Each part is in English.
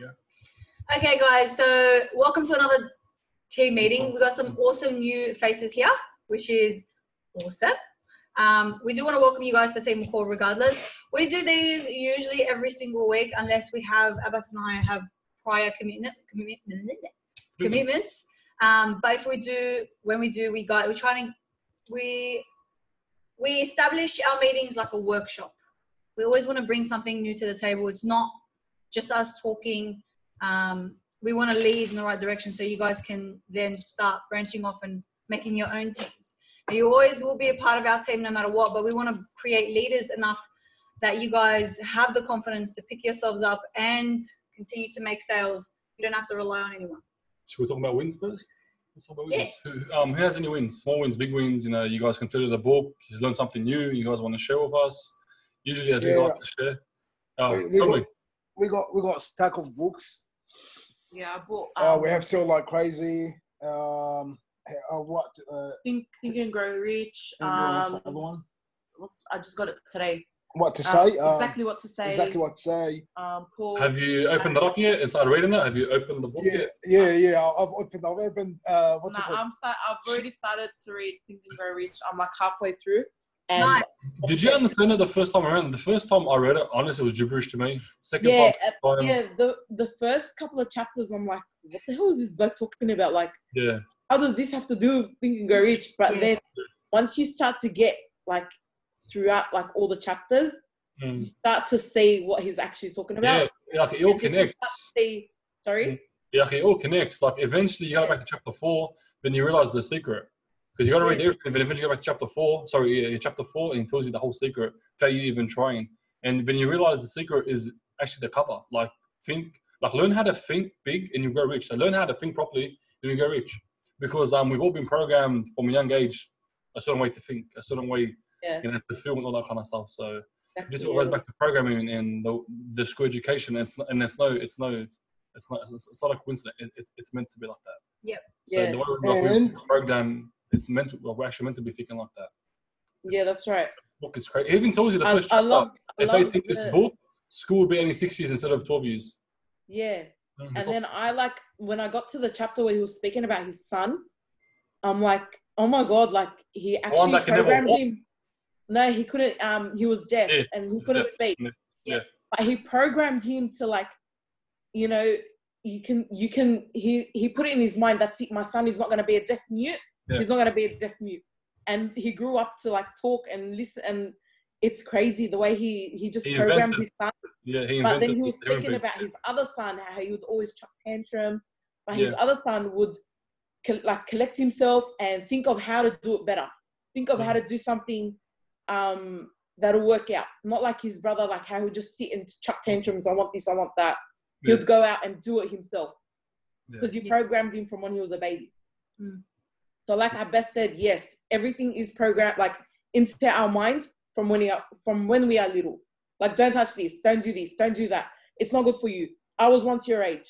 go. Okay, guys, so welcome to another team meeting. We've got some awesome new faces here, which is awesome. Um, we do want to welcome you guys to the team call regardless. We do these usually every single week unless we have, Abbas and I have prior commitment, commitment commitments. Um, but if we do, when we do, we got, we're trying to, we, we establish our meetings like a workshop. We always want to bring something new to the table. It's not just us talking. Um, we want to lead in the right direction so you guys can then start branching off and making your own teams. And you always will be a part of our team no matter what, but we want to create leaders enough that you guys have the confidence to pick yourselves up and continue to make sales. You don't have to rely on anyone. Should we talk about wins first? Let's talk about wins. Yes. Who, um, who has any wins? Small wins, big wins. You know, you guys completed a book. You learned something new. You guys want to share with us. Usually, as yeah. Yeah. like to share. Uh, We- we probably. got- We got we got a stack of books. Yeah, I bought. Uh, Um, we have Sell Like Crazy. Um, uh, what? Uh, Think, Think and Grow Rich. And then what's Um, the other one? what's I just got it today. what to Um, say? Um, exactly what to say. Exactly what to say. Um, Paul. Have you opened it up yet and started reading it? Have you opened the book Yeah, yet? yeah, yeah. I've opened. I've opened. Uh, what's Nah, it called? I'm start. I've already started to read Think and Grow Rich. I'm like halfway through. And Nice. Did you understand it the first time around? The first time I read it, honestly, it was gibberish to me. Second Yeah, time, uh, yeah. The the first couple of chapters, I'm like, what the hell is this bloke talking about? Like, yeah. how does this have to do with Think and Grow Rich? But Yeah. then once you start to get like throughout like all the chapters, you Mm. start to see what he's actually talking about. Yeah, like it all And connects. see- sorry. Yeah, like, it all connects. Like eventually, you go back to chapter four, then you realize the secret. Because you got to read everything, but eventually you go back to chapter four. Sorry, yeah, chapter four, and it tells you the whole secret without you even trying. And when you realize the secret is actually the cover, like think, like learn how to think big, and you go rich. So learn how to think properly, and you go rich. Because um, we've all been programmed from a young age a certain way to think, a certain way, Yeah. you know, to feel and all that kind of stuff. So Exactly, this all goes back to programming and the, the school education. It's not, and it's no, it's no, it's not, it's, it's not a coincidence. It, it's it's meant to be like that. Yep. So Yeah. the way And- we program is meant to. Well, we're actually meant to be thinking like that. Yeah, that's right. Book is crazy. It even tells you the I, first I chapter. love. I if love take this book, school will be only six years instead of twelve years. Yeah, Mm, and then I like when I got to the chapter where he was speaking about his son. I'm like, oh my god! Like he actually that can programmed him. No, he couldn't. Um, he was deaf Yeah, and he couldn't deaf. speak. Yeah, yeah. But he programmed him to like, you know, you can, you can. He he put it in his mind. That's it. My son is not going to be a deaf mute. Yeah. He's not going to be a deaf mute. And he grew up to like talk and listen. And it's crazy the way he he just He programmed invented his son. yeah, he But then he was everything. speaking about his other son, how he would always chuck tantrums. But his other son would col- like collect himself and think of how to do it better. Think of how Mm. to do something um, that'll work out. Not like his brother, like how he would just sit and chuck tantrums. I want this, I want that. He Yeah. would go out and do it himself Yeah. because you programmed him from when he was a baby. Mm. So, like I best said, yes, everything is programmed like into our mind from when we are from when we are little. Like, don't touch this, don't do this, don't do that. It's not good for you. I was once your age.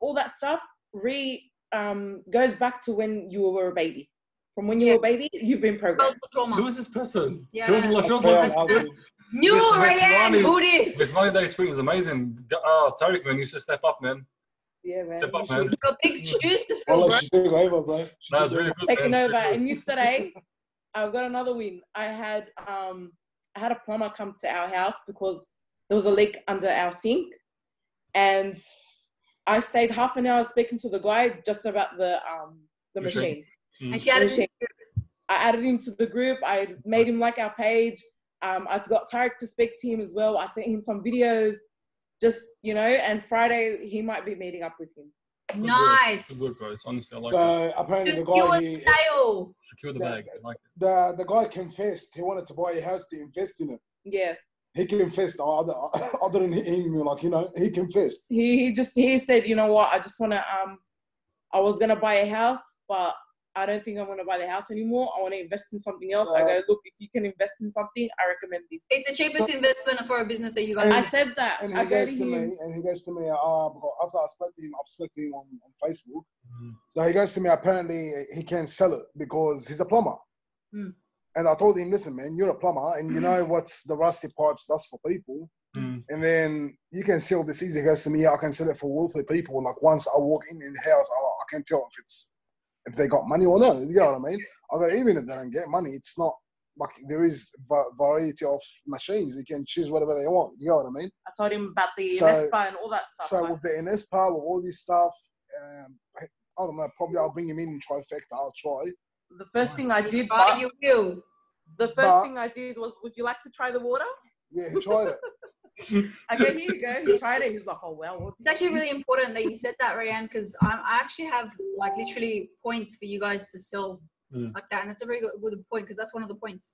All that stuff re um, goes back to when you were a baby. From when you were a baby, you've been programmed. Childhood trauma. Who is this person? Yeah. She was like, she was Yeah, like this. I'll dude. do- New This- this Ryan, Ronnie- who this? This 90 day sprint is amazing. Oh, Tariq, man, you should step up, man. Yeah, man. Step up, man. Got big shoes to I'll fill, bro. let you take over, bro. She No, it's really over. good. taking man. over. And yesterday, I've got another win. I had um, I had a plumber come to our house because there was a leak under our sink, and I stayed half an hour speaking to the guy just about the um, the Machine. machine. Mm. And she added Machine. I added him to the group. I made him like our page. Um, I got Tarek to speak to him as well. I sent him some videos, just you know. And Friday he might be meeting up with him. Good work. Nice. Good work, guys. Honestly, I like it. So apparently the You guy he, stale. Secure the the- bag. I like it. the the guy confessed he wanted to buy a house to invest in it. Yeah, He confessed other other than him, like you know, he confessed. he, he just he said, you know what, I just wanna um, I was gonna buy a house, but I don't think I'm gonna buy the house anymore. I want to invest in something else. I go, look, if you can invest in something, I recommend this. It's the cheapest investment for a business that you guys And- I said that. And he go goes to to him. me, and he goes to me, uh, after I spoke to him, I've spoke to him on, on Facebook. Mm. So he goes to me, apparently he can't sell it because he's a plumber. Hmm. And I told him, listen, man, you're a plumber, and you know what's the rusty pipes does for people. Mm. And then you can sell this easy. He goes to me, yeah, I can sell it for wealthy people. Like once I walk in in the house, I, I can tell if it's if they got money or no. You know what I mean? I go even if they don't get money, it's not like there is va- variety of machines. You can choose whatever they want. You know what I mean? I told him about the So- Vespa and all that stuff. So like- with the Anespa, with all this stuff, um, I don't know. Probably I'll bring him in and trifecta. I'll try. the first thing I did, Right, but you will. the first but- thing I did was, would you like to try the water? Yeah, he tried it. I go, here you go. He tried it. He's like, oh well. what's It's actually really important that you said that, Rayanne, because I I actually have like literally points for you guys to sell Mm. like that, and it's a very good, good point because that's one of the points.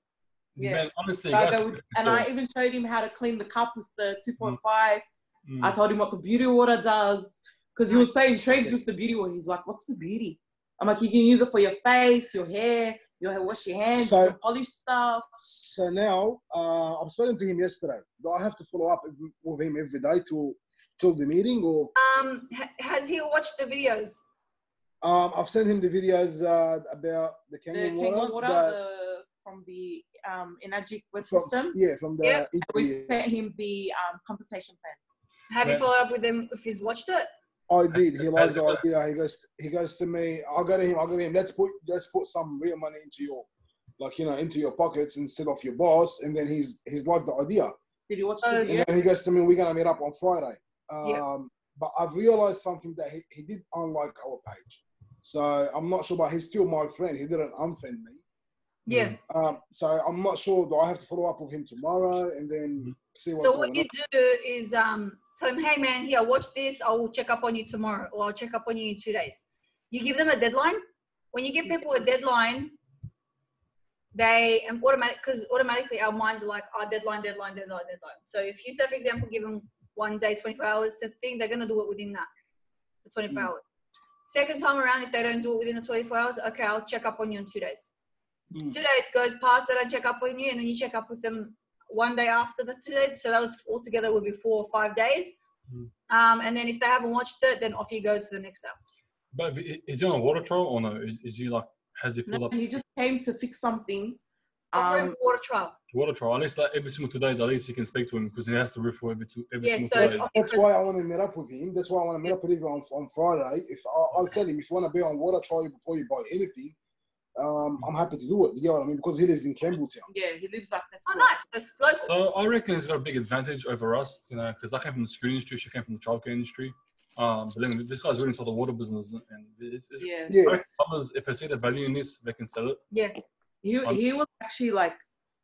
Yeah. Man, honestly, So I with- and I even showed him how to clean the cup with the 2.5. Mm. I told him what the beauty water does because he was saying shades with the beauty water. He's like, "What's the beauty?" I'm like, "You can use it for your face, your hair, your hair, wash your hands, So- you polish stuff." So now uh, I've spoken to him yesterday. Do I have to follow up with him every day till till the meeting, or Um, has he watched the videos? um, I've sent him the videos uh, about the The Kangen Kangaroo water, water that- the, from the um, Enagic web from, system. yeah, from the Yeah. We sent him the um, compensation plan. Have you followed up with him if he's watched it? I did. He liked the idea. He goes. He goes to me. I'll go to him. I'll go to him. Let's put let's put some real money into your, like you know, into your pockets instead of your boss. And then he's he's liked the idea. Did you watch the And then he goes to me. We're gonna meet up on Friday. Um, Yeah. But I've realized something that he, he did unlike our page. So I'm not sure, but he's still my friend. He didn't unfriend me. Yeah. Um, so I'm not sure. Do I have to follow up with him tomorrow and then see what's So going what you on? do is um, tell him, hey man, here, watch this. I will check up on you tomorrow, or I'll check up on you in two days. You give them a deadline. When you give people a deadline, they and automatic because automatically our minds are like, oh, deadline, deadline, deadline, deadline. So if you say, for example, give them one day, 24 hours to think, they're gonna do it within that, the 24 Mm. hours. Second time around, if they don't do it within the 24 hours, okay, I'll check up on you in two days. Mm. Two days goes past that I check up on you, and then you check up with them one day after the two days. So those altogether would be four or five days. Mm. Um, and then if they haven't watched it, then off you go to the next app. But is he on a water trial or no? Is, is he like has he filled No, up he just came to fix something. Offer Um, water trial. water trial? At least like every single two days, at least he can speak to him because he has to refill every two every Yeah, single so two days. That's why I want to meet up with him. That's why I want to meet up with him on, on Friday. If I, I'll tell him if you want to be on water trial before you buy anything, um, I'm happy to do it. You know what I mean? Because he lives in Campbelltown. yeah, he lives like next Oh, nice. That's local. So I reckon he's got a big advantage over us, you know, because I came from the school industry, she came from the childcare industry. Um, but then this guy's really into the water business, and it's, it's Yeah. Yeah. I if they see the value in this, they can sell it. yeah. He Um, he was actually like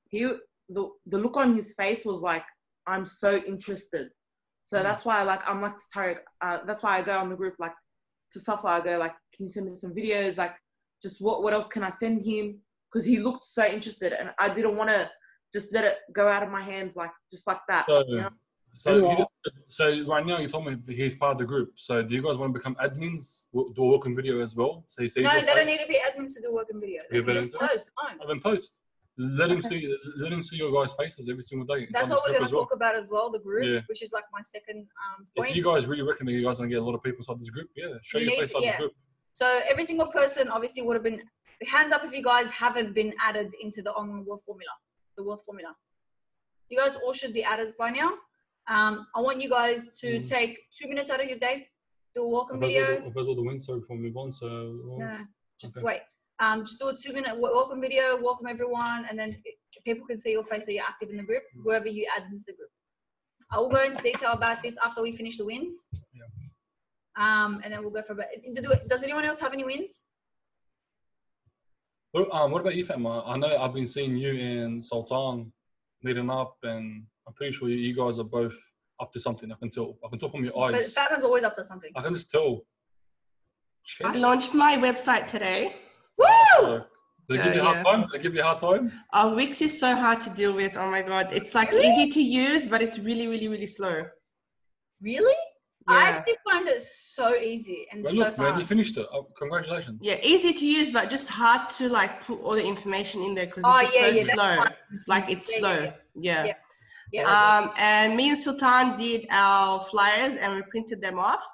he the the look on his face was like I'm so interested. So Mm. that's why like I'm like Tarek. Uh, that's why I go on the group like to Safa. I go like, can you send me some videos? Like, just what what else can I send him? Because he looked so interested, and I didn't want to just let it go out of my hand like just like that. So, you know? so, Anyway, just, so right now you told me he's part of the group. So do you guys want to become admins? We'll Do a walking video as well. So he sees No, your they don't need to be admins to do work and video. They can just it's- post. No. And then post. Let him see. Let him see your guys' faces every single day. That's what we're going as to well. talk about as well, the group, Yeah. which is like my second um, If you guys really recommend you guys are gonna get a lot of people inside this group, yeah, show You your face to- inside yeah. this group. So every single person obviously would have been hands up if you guys haven't been added into the online wealth formula, the wealth formula. You guys all should be added by now. Um, I want you guys to Mhm. take two minutes out of your day, do a welcome there's all video. the- all the wins, so before we move on, so well, No, just Okay. wait. Um, just do a two minute welcome video, welcome everyone, and then people can see your face that you're active in the group, whoever you add into the group. I will go into detail about this after we finish the wins. Yeah. Um, and then we'll go for a bit. Does anyone else have any wins? What, um, what about you, Fatma? I know I've been seeing you and Sultan meeting up, and I'm pretty sure you, you guys are both up to something. I can tell. I can tell from your eyes. Fatman's always up to something. I can just tell. I launched my website today. Woo! So, they give you a hard yeah. time. They give you a hard time. Uh, Wix is so hard to deal with. Oh my god, it's like easy to use, but it's really, really, really slow. Really? I actually find it so easy and But so look, fast. man, you finished it. Oh, congratulations. yeah, easy to use, but just hard to like put all the information in there because Oh, it's yeah, so yeah, slow. fine. Like it's Yeah, slow. yeah, Yeah. Yeah. Yeah. Um, and me and Sultan did our flyers and we printed them off.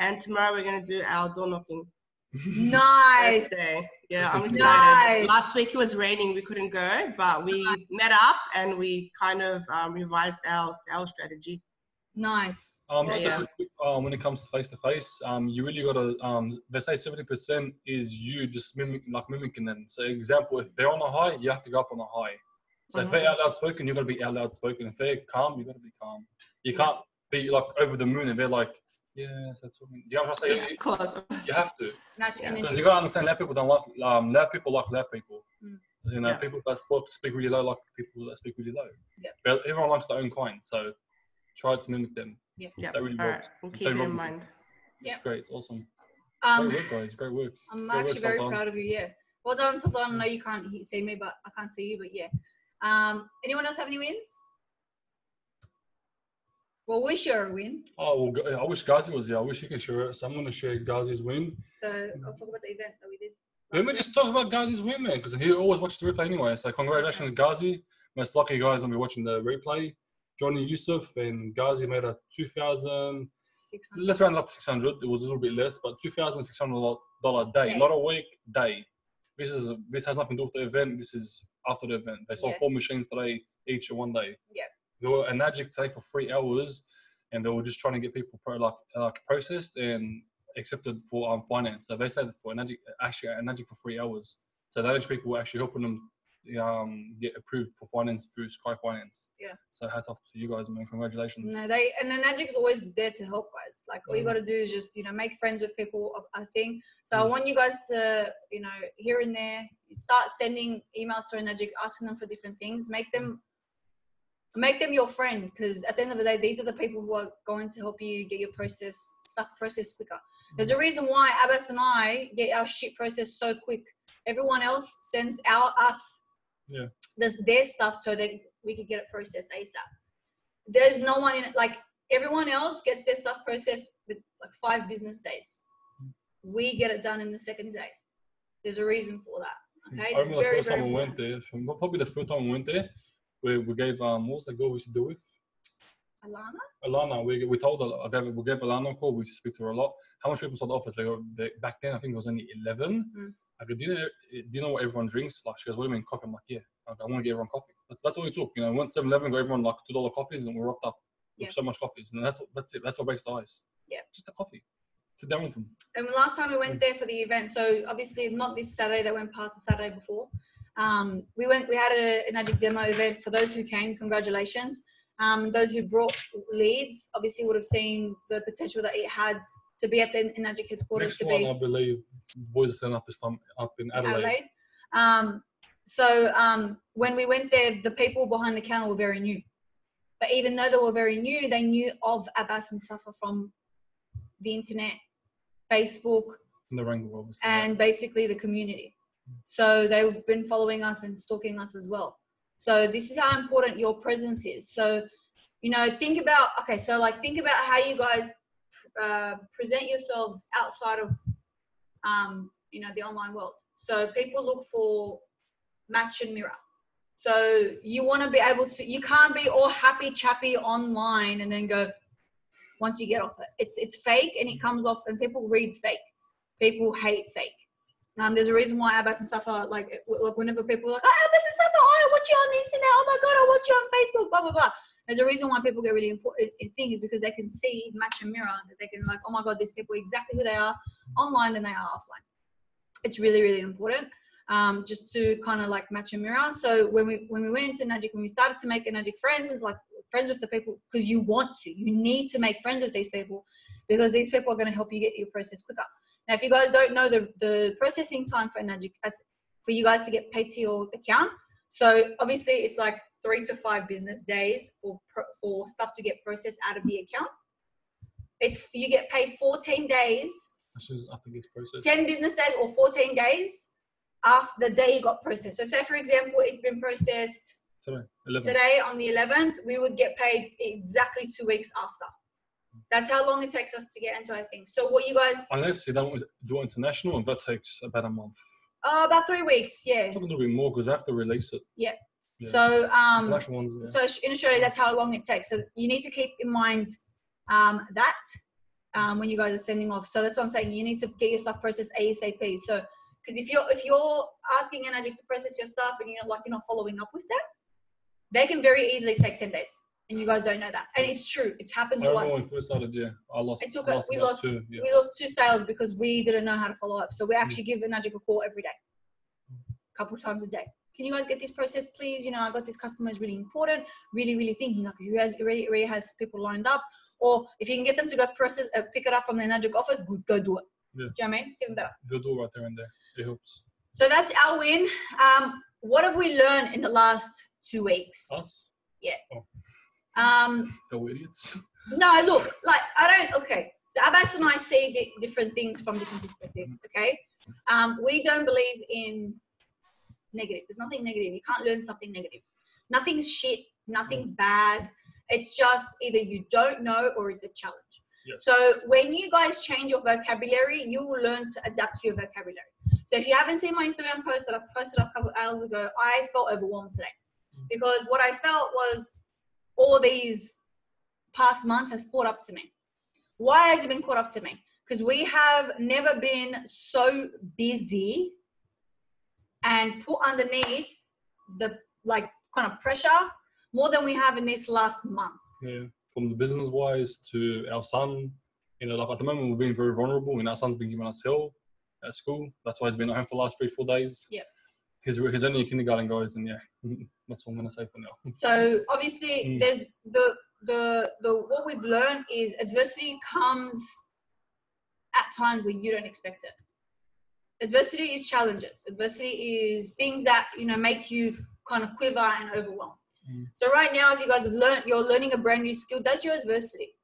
And tomorrow we're gonna do our door knocking. Nice. Thursday. Yeah, I'm excited. Nice. Last week it was raining, we couldn't go, but we met up and we kind of um, revised our sales strategy. Nice. Um, So, yeah. quick- quick, um, when it comes to face to face, um, you really gotta um, they say seventy percent is you just mimic, like mimicking them. So, example, if they're on a high, you have to go up on a high. So, if they're out loud spoken, you gotta be out loud spoken. If they're calm, you've gotta be calm. You can't be like over the moon and they're like, yes, that's what. I mean. You know what I'm saying? Yeah, of course. You have to Natural Yeah. energy. because you gotta understand loud people don't like um, loud people like loud people. Mm. You know, Yeah. people that speak, speak really low like people that speak really low. Yeah. But everyone likes their own kind, so try to mimic them. Yeah. yeah. That really All right, works. we'll keep Tony it in mind. Yeah. It's great. It's awesome. Um, great work, guys. Great work. I'm Great work, actually very Sultan. proud of you. Yeah. Well done, Sultan. I know you can't see me, but I can't see you. But yeah. Um, anyone else have any wins? Well, we share a win. Oh well, G- I wish Ghazi was here. I wish he could share it. So I'm gonna share Ghazi's win. So I'll talk about the event that we did. Let me just talk about Ghazi's win, man, because he always watches the replay anyway. So congratulations, Ghazi. Most lucky guys will be watching the replay. Johnny Yusuf and Ghazi made a 2,000. 600. Let's round it up to 600. It was a little bit less, but 2,600 dollar day, Day. not a week, day. This is this has nothing to do with the event. This is after the event. They sold Yeah. four machines today, each in one day. Yeah. They were an Enagic today for three hours, and they were just trying to get people pro, like like processed and accepted for um, finance. So they said for an actually an Enagic for three hours. So that people were actually helping them um, get approved for finance through Sky Finance. Yeah. So hats off to you guys, man. Congratulations. No, they and the Enagic's always there to help us. Like all you Mm. got to do is just you know make friends with people. I think so. I Mm. want you guys to you know here and there start sending emails to Magic, asking them for different things. Make them make them your friend because at the end of the day, these are the people who are going to help you get your process stuff processed quicker. There's a reason why Abbas and I get our shit processed so quick. Everyone else sends our us Yeah. this, their stuff so that we could get it processed ASAP. There's no one in it like everyone else gets their stuff processed with like five business days. We get it done in the second day. There's a reason for that. Okay, It's I remember the first time we went there, probably the first time we went there, we, we gave, um, what was the girl we used to do with? Alana? Alana, we, we told her, I gave, we gave Alana a call, we speak to her a lot. How much people saw the office? They go, they, back then, I think it was only 11. Mm. I go, do you, know, do you know what everyone drinks? Like, she goes, what do you mean coffee? I'm like, yeah. I, I want to get everyone coffee. That's, that's what we took. You know, we went 7 Eleven, got everyone like $2 coffees, and we rocked up with Yeah. so much coffees. And that's, what- that's it. That's what breaks the ice. Yeah. Just a coffee. Sit down with them. And last time we went there for the event, so obviously not this Saturday that went past the Saturday before. Um, we went, we had a, an Enagic demo event for those who came. Congratulations. Um, those who brought leads obviously would have seen the potential that it had to be at the Enagic headquarters Next to one, be I believe, boys stand up up in Adelaide. Adelaide. Um, so um, when we went there, the people behind the counter were very new. But even though they were very new, they knew of Abbas and Safa from the internet, Facebook, In the and basically the community. So they've been following us and stalking us as well. So this is how important your presence is. So, you know, think about okay. So like, think about how you guys uh, present yourselves outside of, um, you know, the online world. So people look for match and mirror. So you want to be able to. You can't be all happy chappy online and then go. Once you get off it, it's it's fake and it comes off, and people read fake people hate fake. Um, there's a reason why Abbas and are like, whenever people are like, oh, Abbas and stuff, oh, I watch you on the internet. Oh my god, I watch you on Facebook. Blah blah blah. There's a reason why people get really important in things because they can see match and mirror that they can like, oh my god, these people exactly who they are online than they are offline. It's really really important. Um, just to kind of like match and mirror. So when we when we went into Enagic, when we started to make Enagic friends and like friends with the people, because you want to, you need to make friends with these people because these people are going to help you get your process quicker. Now, if you guys don't know the, the processing time for as for you guys to get paid to your account, so obviously it's like three to five business days for for stuff to get processed out of the account. It's you get paid 14 days, I think it's processed. 10 business days, or 14 days after the day it got processed. So, say for example, it's been processed Today, 11. today on the 11th, we would get paid exactly two weeks after. That's how long it takes us to get into our thing. So, what you guys, Unless you don't do international, and that takes about a month. uh, about three weeks, yeah. It's not going to be more because we have to release it. Yeah. So, um, ones, yeah. so in Australia, that's how long it takes. So, you need to keep in mind um, that. um, when you guys are sending off. So that's what I'm saying. You need to get your stuff processed ASAP. So because if you're if you're asking Enagic to process your stuff and you're like you're not following up with them, they can very easily take 10 days. And you guys don't know that. And it's true. It's happened to us. when we first started, yeah, I lost. It took I lost we lost- two. Yeah. We lost two sales because we didn't know how to follow up. So we Mm. actually give Enagic a call every day, a couple times a day. Can you guys get this process, please? You know, I got this customer is really important, really, really thinking like who has already, already has people lined up, or if you can get them to go process, uh, pick it up from the Enagic office, good, go do it. Yeah. Do you know what I mean? It's even better. They'll do right there and there. It helps So that's our win. Um, what have we learned in the last two weeks? us. Yeah. Um, The idiots. no, look, like I don't. Okay, so Abbas and I see di- different things from different perspectives. Okay, um, we don't believe in negative. There's nothing negative. You can't learn something negative. Nothing's shit. Nothing's bad. It's just either you don't know or it's a challenge. Yes. So when you guys change your vocabulary, you will learn to adapt to your vocabulary. So if you haven't seen my Instagram post that I posted a couple hours ago, I felt overwhelmed today mm. because what I felt was all these past months has caught up to me. Why has it been caught up to me? Because we have never been so busy and put underneath the like kind of pressure more than we have in this last month. Yeah. From the business wise to our son, you know, like at the moment we've been very vulnerable, and our son's been giving us hell at school. That's why he's been at home for the last three, four days. Yeah. He's he's only in kindergarten, guys, and yeah, that's all I'm gonna say for now. So obviously, Mm. there's the the the what we've learned is adversity comes at times where you don't expect it. Adversity is challenges. Adversity is things that you know make you kind of quiver and overwhelm. Mm. So right now, if you guys have learned, you're learning a brand new skill. That's your adversity.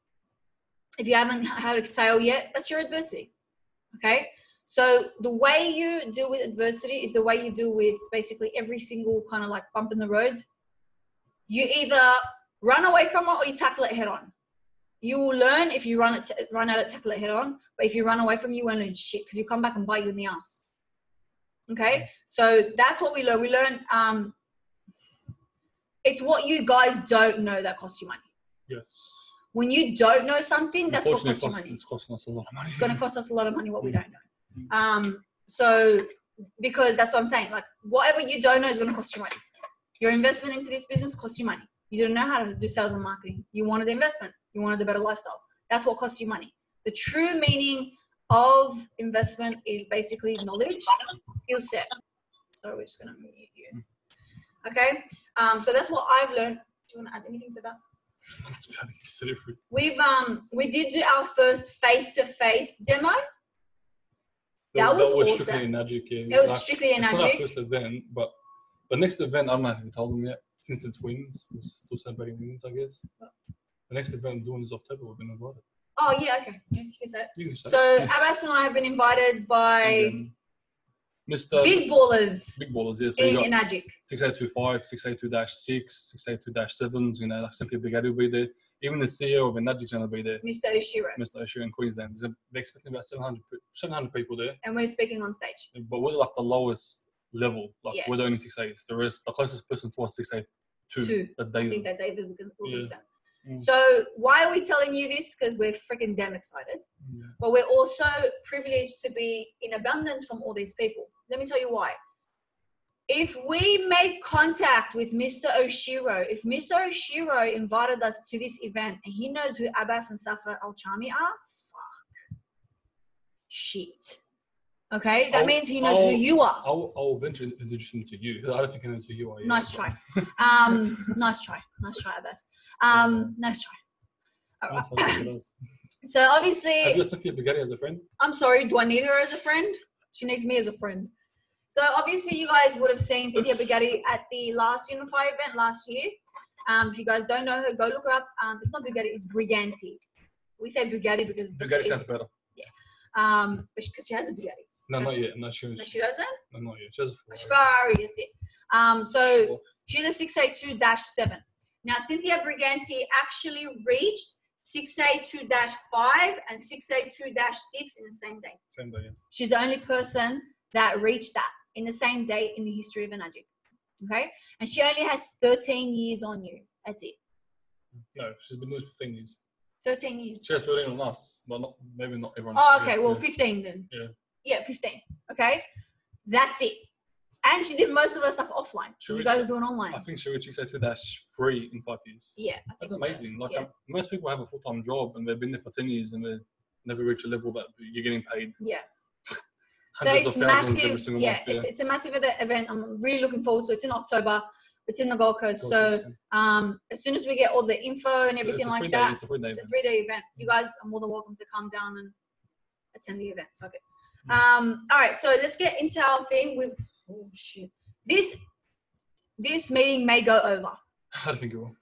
If you haven't had a sale yet, that's your adversity. Okay. So the way you deal with adversity is the way you deal with basically every single kind of like bump in the road you either run away from it or you tackle it head on. You will learn if you run it, run out at it, tackle it head on. But if you run away from it, you won't learn shit because you come back and bite you in the ass. Okay, so that's what we learn. We learn. Um, it's what you guys don't know that costs you money. Yes. When you don't know something, that's what costs you money. it's costing us a lot of money. It's going to cost us a lot of money what we don't know. Mm. Um, so because that's what I'm saying. Like whatever you don't know is going to cost you money. Your investment into this business costs you money. You don't know how to do sales and marketing. You wanted the investment. You wanted the better lifestyle. That's what costs you money. The true meaning of investment is basically knowledge, skill set. So we're just going to mute you. Okay. Um, so that's what I've learned. Do you want to add anything to that? That's about it. Consider it. We've um we did do our first face to face demo. That That, was that was awesome. strictly in. Yeah. It was Like, strictly in It's not our first event, but the next event, I don't know if we told them yet. Since it's wins, we're still celebrating wins, I guess. The next event we're doing is October. We've been invited. Oh yeah, okay. You can say it. You can say So it. Abbas and I have been invited by And Mr. big ballers Big ballers, yes. So you in, got Enagic. 6825, 682 682 7s, you know, like Cynthia Briganti will be there. Even the CEO of Enagic's going to be there, Mr. Oshiro. Mr. Oshiro in Queensland. There's a- They're expecting about 700, pe- 700 people there, And we're speaking on stage. but we're like the lowest level. Like Yeah. we're the only 68. The rest, the closest person to us, 682. Two. That's I David. think that David will will Yeah. consent. Mm. So why are we telling you this? Because we're freaking damn excited. Yeah. But we're also privileged to be in abundance from all these people. Let me tell you why. If we make contact with Mr. Oshiro, if Mr. Oshiro invited us to this event and he knows who Abbas and Safa Al Chami are, fuck. Shit. Okay? That I'll- means he knows I'll- who you are. I'll, I'll eventually introduce him to you. I don't think he knows who you are. yet, Nice try. Um, nice try. Nice try, Abbas. Um, nice try. All Nice, right. I think it is. So obviously, Have you Cynthia Briganti as a friend? I'm sorry, do I need her as a friend? She needs me as a friend. So obviously you guys would have seen Cynthia Bugatti at the last Unify event last year. Um, if you guys don't know her, go look her up. Um, it's not Bugatti, it's Briganti. We say Bugatti because it's, sounds better. Yeah, um, because she has a Bugatti. No, not yet. No, she, No, she, doesn't. no, not yet. She has a It's Ferrari. Ferrari. That's it. Um, so Sure. she's a 682-7. Now Cynthia Briganti actually reached 682-5 and 682-6 in the same day. Same day. Yeah. She's the only person that reached that in the same day in the history of Enagic. Okay? And she only has 13 years on you. That's it. No, she's been doing it for 15 years. 13 years. She has 13 on us, but not maybe not everyone. Oh, okay. Well, yeah. 15 then. Yeah. Yeah, 15. Okay. That's it. And she did most of her stuff offline. Should you guys are doing online. I think she reached 682 dash free in five years. yeah. That's so. amazing. Like Yeah. um, most people have a full time job and they've been there for 10 years and they never reach a level that you're getting paid Yeah. So it's of thousands every massive. Yeah, month. Yeah. It's, it's a massive event. I'm really looking forward to it. It's in October. It's in the Gold Coast. Gold So um, as soon as we get all the info and everything like that, it's a free day. event. three day event. You guys are more than welcome to come down and attend the event. Fuck it. Um, all right, so let's get into our thing with oh shit. This this meeting may go over. I don't think it will.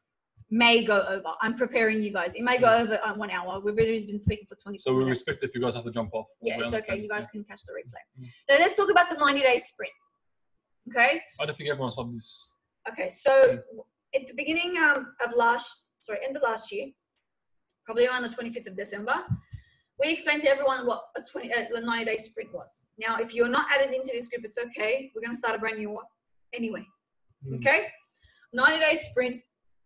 May go over. I'm preparing you guys. It may go over uh, one hour. We've already been speaking for 20 So we minutes. respect if you guys have to jump off. Yeah, it's okay. You guys Yeah. can catch the replay. Mm. So let's talk about the 90 day sprint. Okay. I don't think everyone's on this. Okay, so at the beginning um, of last, sorry, end of last year, probably around the 25th of December, we explained to everyone what a 20, uh, the 90 day sprint was. Now, if you're not added into this group, it's okay. We're going to start a brand new one anyway. Mm. Okay? 90 day sprint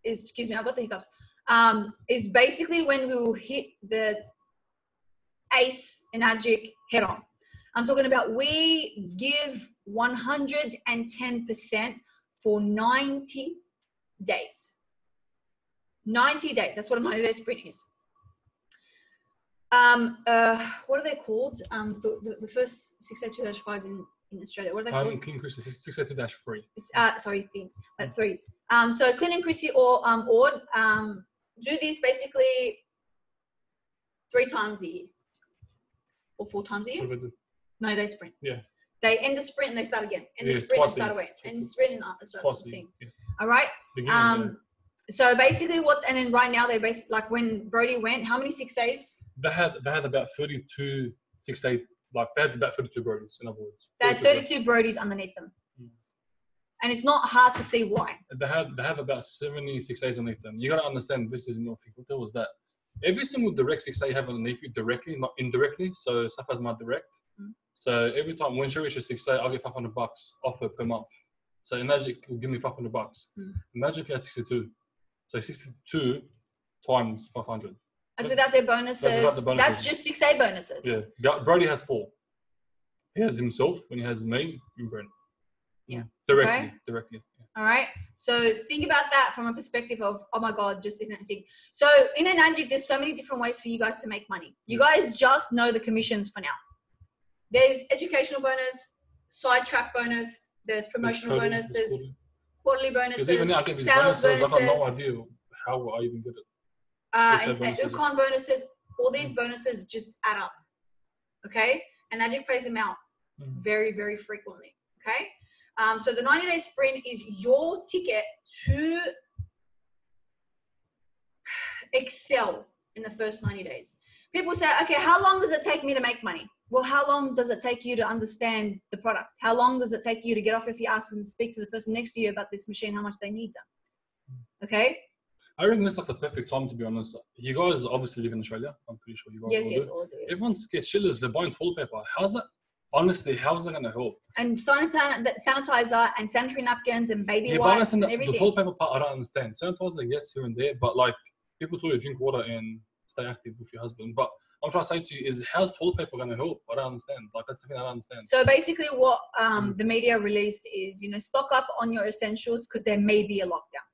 is, excuse me, I got the hiccups, um, is basically when we will hit the ace and AGIC head on. I'm talking about we give 110% for 90 days. 90 days. That's what a 90 day sprint is. Um, uh, what are they called? Um, the, the, the first 682 5s in, in Australia. What are they called? Um, Clean Christian, 682 dash free. Uh, sorry, things, uh, threes. Um, so Clint and Chrissy or um, Ord um, do these basically three times a year or four times a year. No do we do? 90 day sprint. Yeah. They end the sprint and they start again. End the sprint and start away. End the sprint and start the year. thing. Yeah. All right. Beginning. Um, so basically, what and then right now they base like when Brody went, how many six days? they had they had about 32 six eight like they had about 32 birdies in other words They had 32 Brodies underneath them, Mm. and it's not hard to see why. they have they have about 76 days underneath them you got to understand this is nothing what the was that every single direct six day you have underneath you directly not indirectly so stuff as my direct Mm. so every time when she reaches six day i'll get 500 bucks off her per month so imagine it will give me 500 bucks Mm. imagine if you had 62 so 62 times 500 That's without their bonuses. That's without the bonuses. That's just six A bonuses. Yeah, Brody has four. He has himself, and he has me and Brent. Yeah. Directly, Okay. directly. All right. So think about that from a perspective of, oh my God, just in that thing. So in an Enagic, there's so many different ways for you guys to make money. You guys just know the commissions for now. There's educational bonus, sidetrack bonus, there's promotional bonus, there's quarterly bonuses, even now I get these sales bonuses, bonuses, I have no idea how I even get it. uh, and, have and bonuses. Bonuses. All these bonuses just add up. Okay. And Enagic pays them out Mhm. very, very frequently. Okay. Um, so the 90 day sprint is your ticket to excel in the first 90 days. People say, okay, how long does it take me to make money? Well, how long does it take you to understand the product? How long does it take you to get off if you ask and speak to the person next to you about this machine, how much they need them? Hmm. Okay. I reckon it's like the perfect time to be honest. You guys obviously live in Australia. I'm pretty sure you guys Yes, all yes, do. all do. Everyone's scared shitless. They're buying toilet paper. How's that? Honestly, how's that gonna help? And sanitizer, sanitizer and sanitary napkins and baby Yeah, wipes and the, the toilet paper part I don't understand. Sanitizer, yes, here and there, but like people tell you drink water and stay active with your husband. But I'm trying to say to you is how's toilet paper gonna help? I don't understand. Like that's the thing I don't understand. So basically, what um, Mm. the media released is, you know, stock up on your essentials because there may be a lockdown.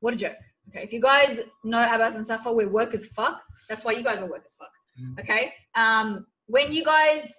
What a joke. Okay, if you guys know Abbas and Safa, we're work as fuck. That's why you guys are work as fuck. Mm. Okay. Um, when you guys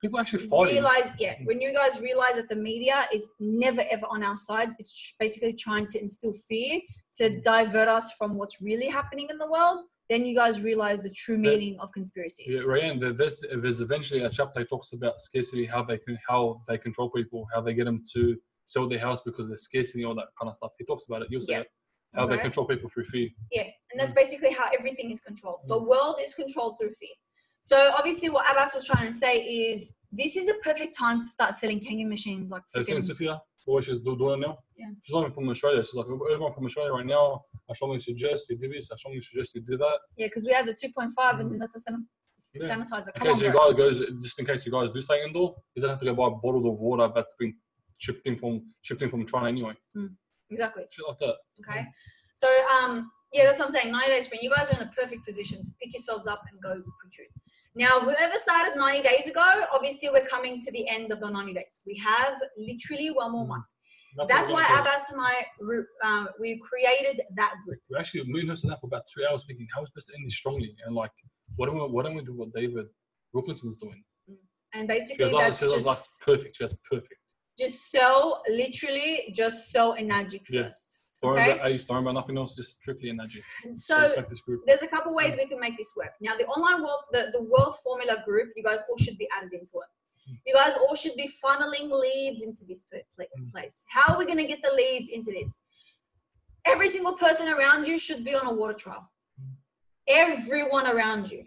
People actually fighting. realize, yeah, when you guys realize that the media is never ever on our side, it's basically trying to instill fear to divert us from what's really happening in the world. Then you guys realize the true meaning of conspiracy. Yeah, Ryan, there- there's there's eventually a chapter that talks about scarcity, how they can how they control people, how they get them to sell their house because there's scarcity, all that kind of stuff. He talks about it. You'll see Yeah. it. How they control people through fear. Yeah, and that's basically how everything is controlled. The Mm. world is controlled through fear. So obviously, what Abbas was trying to say is this is the perfect time to start selling Kangen machines like Have you seen. Sophia? What she's do- doing now? Yeah. She's even from Australia. She's like, everyone from Australia right now, I strongly suggest you do this. I strongly suggest you do that. Yeah, because we have the 2.5 and that's the Mm. Yeah. sanitizer. In Come on, case you bro. guys goes, just in case you guys do stay indoor, you don't have to go buy a bottle of water that's been shipped in from shipped in from China anyway. Exactly. Shit like that. Okay. So um, Yeah, that's what I'm saying. 90 days sprint. You guys are in the perfect position to pick yourselves up and go protrude. Now, whoever started 90 days ago, obviously we're coming to the end of the 90 days. We have literally one more Mm. month. what That's why. Abbas and I, um, we created that group. we actually and her sat down for about two hours thinking how is best to end this strongly and like what do we what don't we do what David Wilkinson's doing? And She basically, like, that's she was like just, perfect. She was perfect. just sell, literally, just sell Enagic Yeah. first. Worry Okay. about Ace, don't about nothing else, just strictly Enagic. So, so like this group. there's a couple ways we can make this work. Now, the online wealth, the, the wealth formula group, you guys all should be added into it. You guys all should be funneling leads into this pla- pla- Mm. place. How are we going to get the leads into this? Every single person around you should be on a water trial. Mm. Everyone around you.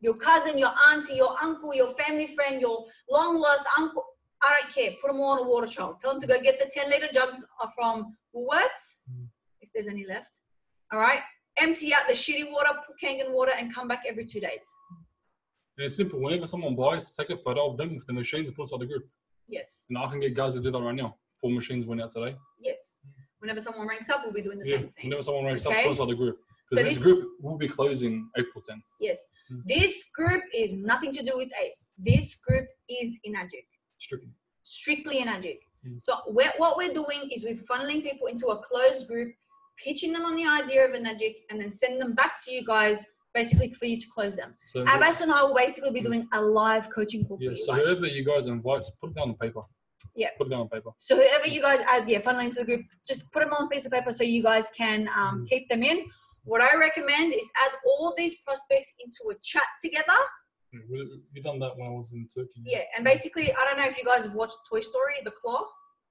Your cousin, your auntie, your uncle, your family friend, your long lost uncle. I don't care. Put them all on a water trial. Tell them to go get the 10 liter jugs from Woolworths, Mm. if there's any left. All right empty out the shitty water, put Kangen water, and come back every two days. And it's simple. Whenever someone buys, take a photo of them with the machines and put it on the group. Yes, And I can get guys to do that right now. Four machines went out today. yes. Whenever someone ranks up, we'll be doing the Yeah. same thing. Whenever someone ranks up, Okay. put it on the group. So Because this this- group will be closing April 10th. Yes. Mm. This group is nothing to do with ACE. This group is in Enagic, Strictly. strictly in Enagic. Mm. So we're, what we're doing is we're funneling people into a closed group, pitching them on the idea of Enagic, and then send them back to you guys, basically for you to close them. So, Abbas and I will basically be Mm. doing a live coaching call for you so guys. whoever you guys invite, put it down on paper. Yeah. Put it down on paper. So whoever you guys add, yeah, funneling into the group, just put them on a piece of paper so you guys can um, Mm. keep them in. What I recommend is add all these prospects into a chat together. We, done that when I was in Turkey. Yeah, and basically, I don't know if you guys have watched Toy Story, The Claw.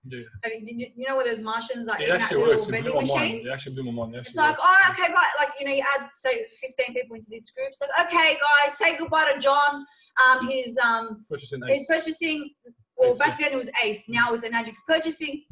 Yeah. I mean, did you, you know where those Martians like It in that actually little works. It blew vending my machine? It actually blew my mind. It It's like, works. oh, okay, but like you know, you add say 15 people into this group. So okay, guys, say goodbye to John. Um, his um, Purchasing He's purchasing, well, Ace, back then it was Ace. Now it's Enagic's purchasing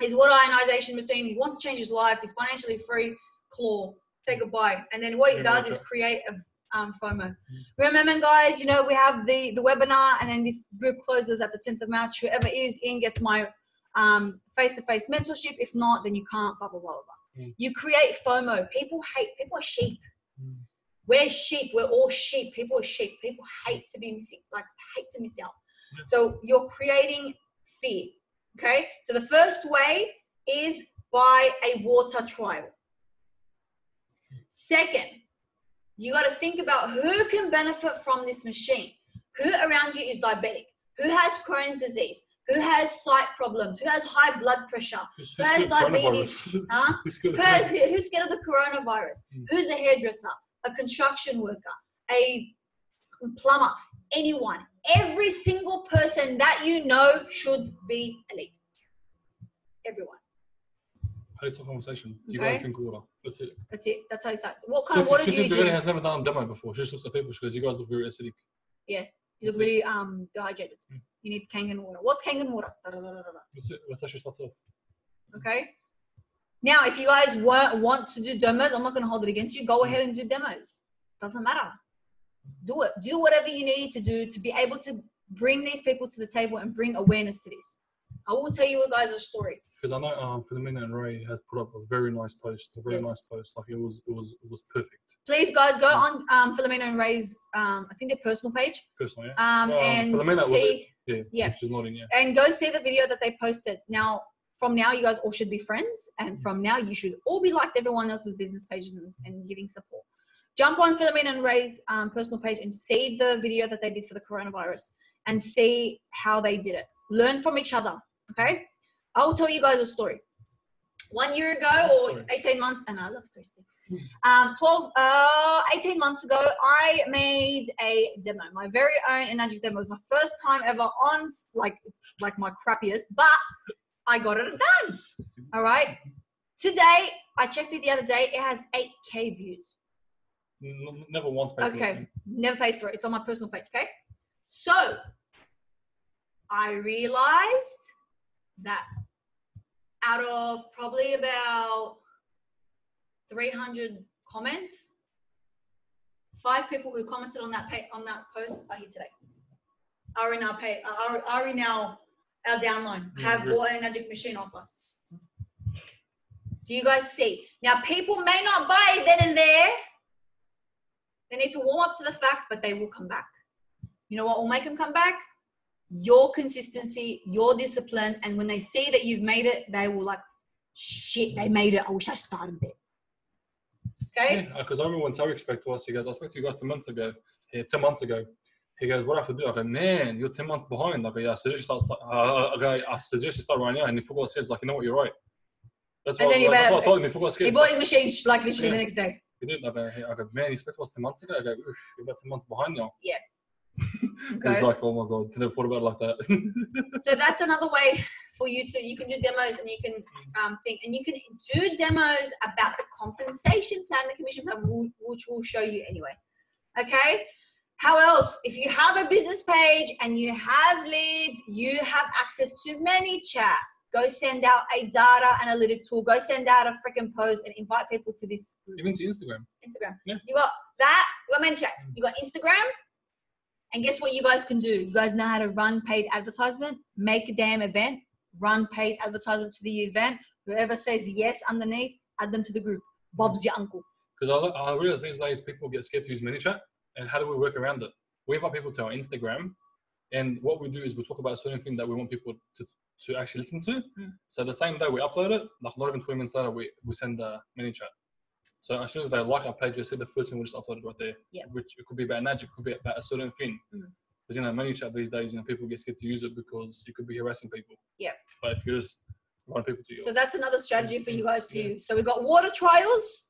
his water ionization machine. He wants to change his life. He's financially free. Claw, say goodbye. And then what he Yeah, does is create a um, FOMO. Remember, guys, you know, we have the, the webinar and then this group closes at the 10th of March. Whoever is in gets my um, face-to-face mentorship. If not, then you can't, blah, blah, blah, blah. Mm. You create FOMO. People hate, people are sheep. Mm. We're sheep. We're all sheep. People are sheep. People hate to be missing, like hate to miss out. Yeah. So you're creating fear. Okay. So the first way is by a water trial. Second, you got to think about who can benefit from this machine. Who around you is diabetic? Who has Crohn's disease? Who has sight problems? Who has high blood pressure? Who's, Who has diabetes? Huh? Who's scared of Who has, who's scared of the coronavirus? Mm. Who's a hairdresser? A construction worker? A plumber? Anyone? Every single person that you know should be elite. Everyone. Hey, It's a conversation. You Okay. guys drink water. That's it. That's it. That's how you start. What kind of water do you drink? has never done a demo before. She just looks at people. She goes, "You guys look very acidic." Yeah, you look That's it. really um dehydrated. Mm. You need Kangen water. What's Kangen water? Da, da, da. That's it. That's how she starts off. Okay. Now, if you guys want want to do demos, I'm not going to hold it against you. Go ahead and do demos. Doesn't matter. Do it. Do whatever you need to do to be able to bring these people to the table and bring awareness to this. I will tell you guys a story. Because I know um, Philomena and Ray had put up a very nice post. A very Yes. nice post. Like it was, it was, it was perfect. Please, guys, go on um, Philomena and Ray's, um, I think their personal page, Personally, yeah. um, Um, and Philomena, was see, Yeah. Yeah. She's nodding. Yeah. and go see the video that they posted. Now, from now, you guys all should be friends, and from now, you should all be liked everyone else's business pages and, and giving support. Jump on Philomena and Ray's um, personal page and see the video that they did for the coronavirus and see how they did it. Learn from each other. Okay, I will tell you guys a story. One year ago, or 18 months, and I love stories too. Um, 12, uh, 18 months ago, I made a demo, my very own Enagic demo. It was my first time ever on, like, like my crappiest, but I got it done. All right. Today, I checked it the other day. It has 8K views. Never once. paid for Okay. it. Never paid for it. It's on my personal page. Okay. So I realized that out of probably about 300 comments, five people who commented on that pay, on that post are here today. Are in our pay, are, are in our our downline, have bought an Enagic machine off us. Do you guys see? Now, people may not buy it then and there. They need to warm up to the fact, but they will come back. You know what will make them come back? Your consistency, your discipline, and when they see that you've made it, they will like, shit, they made it. I wish I started it. Okay? Yeah, because I remember when Tariq spoke to us, he goes, I spoke to you guys 10 months ago, yeah, 10 months ago. He goes, what do I have to do? I go, man, you're 10 months behind. I go, yeah, I suggest you start, uh, I go, I suggest you start right now. And he forgot his head. He's like, you know what, you're right. That's And what, then he that's what I told him. He forgot his He head. bought his machine like literally the next day. He did. I go, I go, man, he spoke to us 10 months ago. I go, oof, you're about 10 months behind now. Okay? He's like, oh my God, never thought about it like that. so that's another way for you to you can do demos and you can um, think and you can do demos about the compensation plan the commission plan which we'll show you anyway okay how else if you have a business page and you have leads you have access to ManyChat go send out a data analytic tool go send out a freaking post and invite people to this group. Even to Instagram. Instagram. Yeah. You got that. You got ManyChat. You got Instagram. And guess what you guys can do? You guys know how to run paid advertisement. Make a damn event. Run paid advertisement to the event. Whoever says yes underneath, add them to the group. Bob's your uncle. Because I, I realize these days people get scared to use ManyChat. And how do we work around it? We invite people to our Instagram. And what we do is we talk about a certain thing that we want people to, to actually listen to. Mm. So the same day we upload it, like not even 20 minutes later, we, we send the ManyChat. So as soon as they like our page, they see the first thing, we just upload it right there. Yeah. Which it could be about magic, it could be about a certain thing. Mm. Because you know, ManyChat these days, you know, people get scared to use it because you could be harassing people. Yeah. But if you just want people to use So that's another strategy for you guys to Yeah. use. So we got water trials.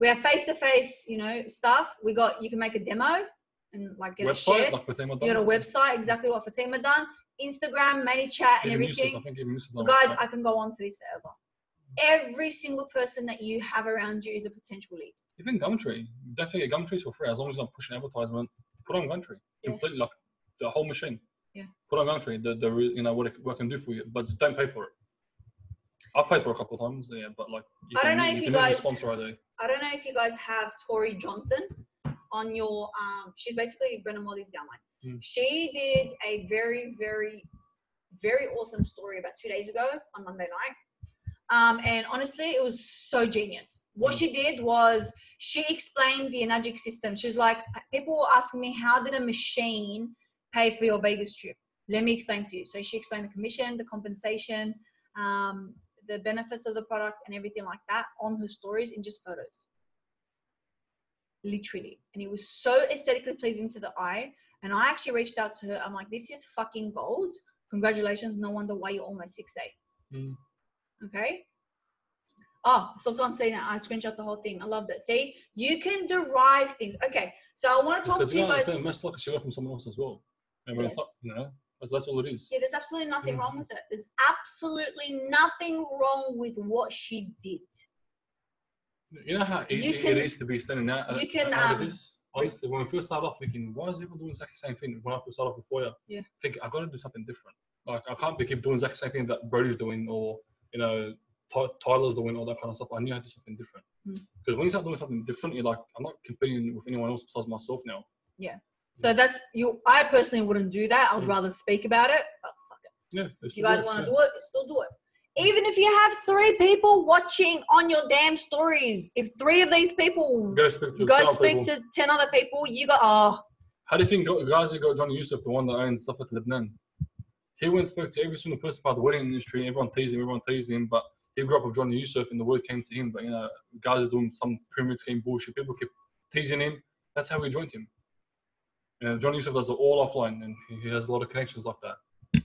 We have face to face, you know, stuff. We got you can make a demo and like get it website, shared. like with them, You got a website, exactly what Fatima done. Instagram, ManyChat, and Even Yusuf, everything. I think even Yusuf done Guys. I can go on to this forever. Every single person that you have around you is a potential lead. Even Gumtree, don't forget Gumtree's for free as long as you're not pushing advertisement. Put on Gumtree, Yeah. completely like the whole machine. Yeah. Put on Gumtree, the, the you know what it, what it can do for you, but don't pay for it. I've paid for it a couple of times, yeah, but like you I don't know if you guys- sponsor ID. I don't know if you guys have Tori Johnson on your. Um, she's basically Brennan Molly's downline. Mm. She did a very, very, very awesome story about two days ago on Monday night. Um, and honestly, it was so genius. What she did was she explained the Enagic system. She's like, people were asking me, how did a machine pay for your Vegas trip? Let me explain to you. So she explained the commission, the compensation, um, the benefits of the product, and everything like that on her stories in just photos. Literally. And it was so aesthetically pleasing to the eye. And I actually reached out to her. I'm like, this is fucking gold. Congratulations. No wonder why you're almost 6A. Mm. Okay. Oh, Sultan saying that I screenshot the whole thing. I loved it. See, you can derive things. Okay, so I want to talk to you guys. most likely she from someone else as well. Yes. not, you know, that's, all it is. Yeah, there's absolutely nothing wrong Mhm. with it. There's absolutely nothing wrong with what she did. You know how easy can- it is to be standing out, you can, out um, of this? Honestly, when we first started off thinking, why is everyone doing exactly the same thing? When I first started off before you, Yeah. think I've got to do something different. Like I can't be keep doing exactly the same thing that Brody's doing or you know Tyler's doing all that kind of stuff. I knew I had to do something different. Mm. Because when you start doing something different, you're like, I'm not competing with anyone else besides myself now. Yeah. So that's you. I personally wouldn't do that. I'd Mm. rather speak about it. But fuck it. Yeah. If you guys want to do it, still do it. Even if you have three people watching on your damn stories, if three of these people Go speak to go tell speak people. to ten other people, you got oh How do you think guys who got Johnny Yusuf, the one that owns stuff at Lebanon? He went and spoke to every single person about the wedding industry. Everyone teased him, everyone teased him, but he grew up with Johnny Yusuf and the word came to him. But you know, guys are doing some pyramid scheme bullshit. People keep teasing him. That's how he joined him. And Johnny Yusuf does it all offline and he- has a lot of connections like that.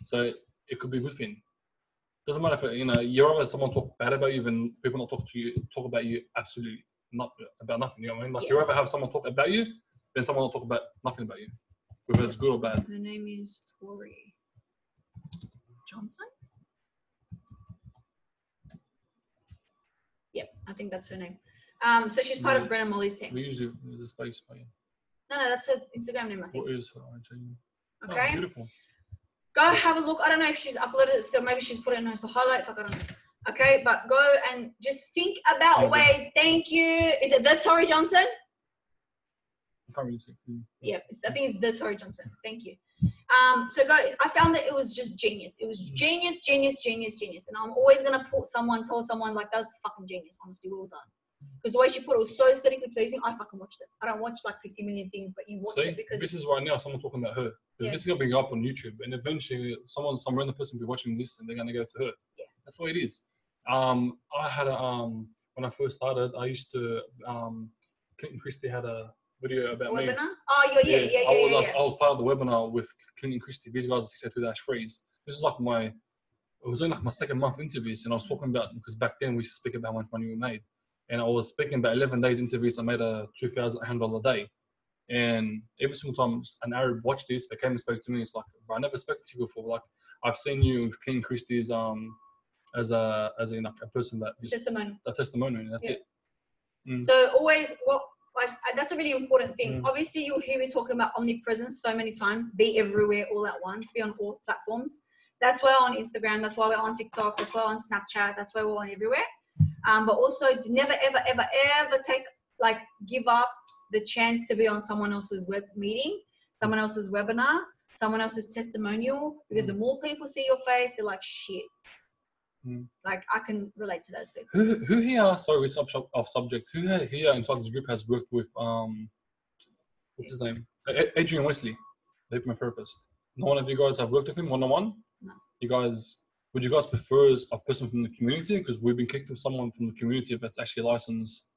So it could be good for him. Doesn't matter if you know you're rather someone talk bad about you than people not talk to you talk about you absolutely not about nothing. You know what I mean? Like Yeah. you rather have someone talk about you than someone not talk about nothing about you, whether it's good or bad. her name is Tori Johnson. Yep, I think that's her name. Um, so she's part of. Brennan Molly's team. We usually there's a space for you. No, no, that's her Instagram name. I think. What is her IG? Oh, Okay. beautiful. go have a look. I don't know if she's uploaded it still. Maybe she's put it in her to highlight. Fuck, I don't know. Okay, but go and just think about you. ways. Thank you. Is it the Tori Johnson? I can't really see. Yeah, it's, I think it's the Tori Johnson. Thank you. Um, so go. I found that it was just genius. It was genius, genius, genius, genius. And I'm always gonna put someone, tell someone like that's fucking genius. Honestly, well done. Because the way she put it was so aesthetically pleasing. I fucking watched it. I don't watch like 50 million things, but you watch See, it because this is right now someone talking about her. Yeah. This is gonna be up on YouTube, and eventually someone, some random person will be watching this, and they're gonna go to her. Yeah. That's the way it is. Um, I had a um when I first started, I used to um Clinton Christie had a video about me. webinar. Oh, yeah, yeah, yeah, yeah, I was, yeah. I was, yeah. I was part of the webinar with Clinton Christie. These guys are 62 dash threes. This is like my, it was only like my second month interviews, and I was talking about because back then we used to speak about how much money we made, and I was speaking about 11 days interviews. I made a 2,000 dollar a day, and every single time an Arab watched this, they came and spoke to me. It's like, "Bro, I never spoke to you before. Like I've seen you with Clinton Christie's um as a as a, like, a person that is testimony. a testimonial. That's Yeah. it. Mm. So always, well, like uh, that's a really important thing. Mm. Obviously, you'll hear me talking about omnipresence so many times. Be everywhere all at once. Be on all platforms. That's why we're on Instagram. That's why we're on TikTok. That's why we're on Snapchat. That's why we're on everywhere. Um, but also, never, ever, ever, ever take like give up the chance to be on someone else's web meeting, someone else's webinar, someone else's testimonial. Because the more people see your face, they're like, shit. Mm. Like I can relate to those people. Who, who here, sorry, it's off, off subject. Who here- in this group has worked with, um, what's his name? Adrian Wesley, the hypnotherapist. No one of you guys have worked with him one on one? You guys, would you guys prefer a person from the community? Because we've been kicked with someone from the community that's actually licensed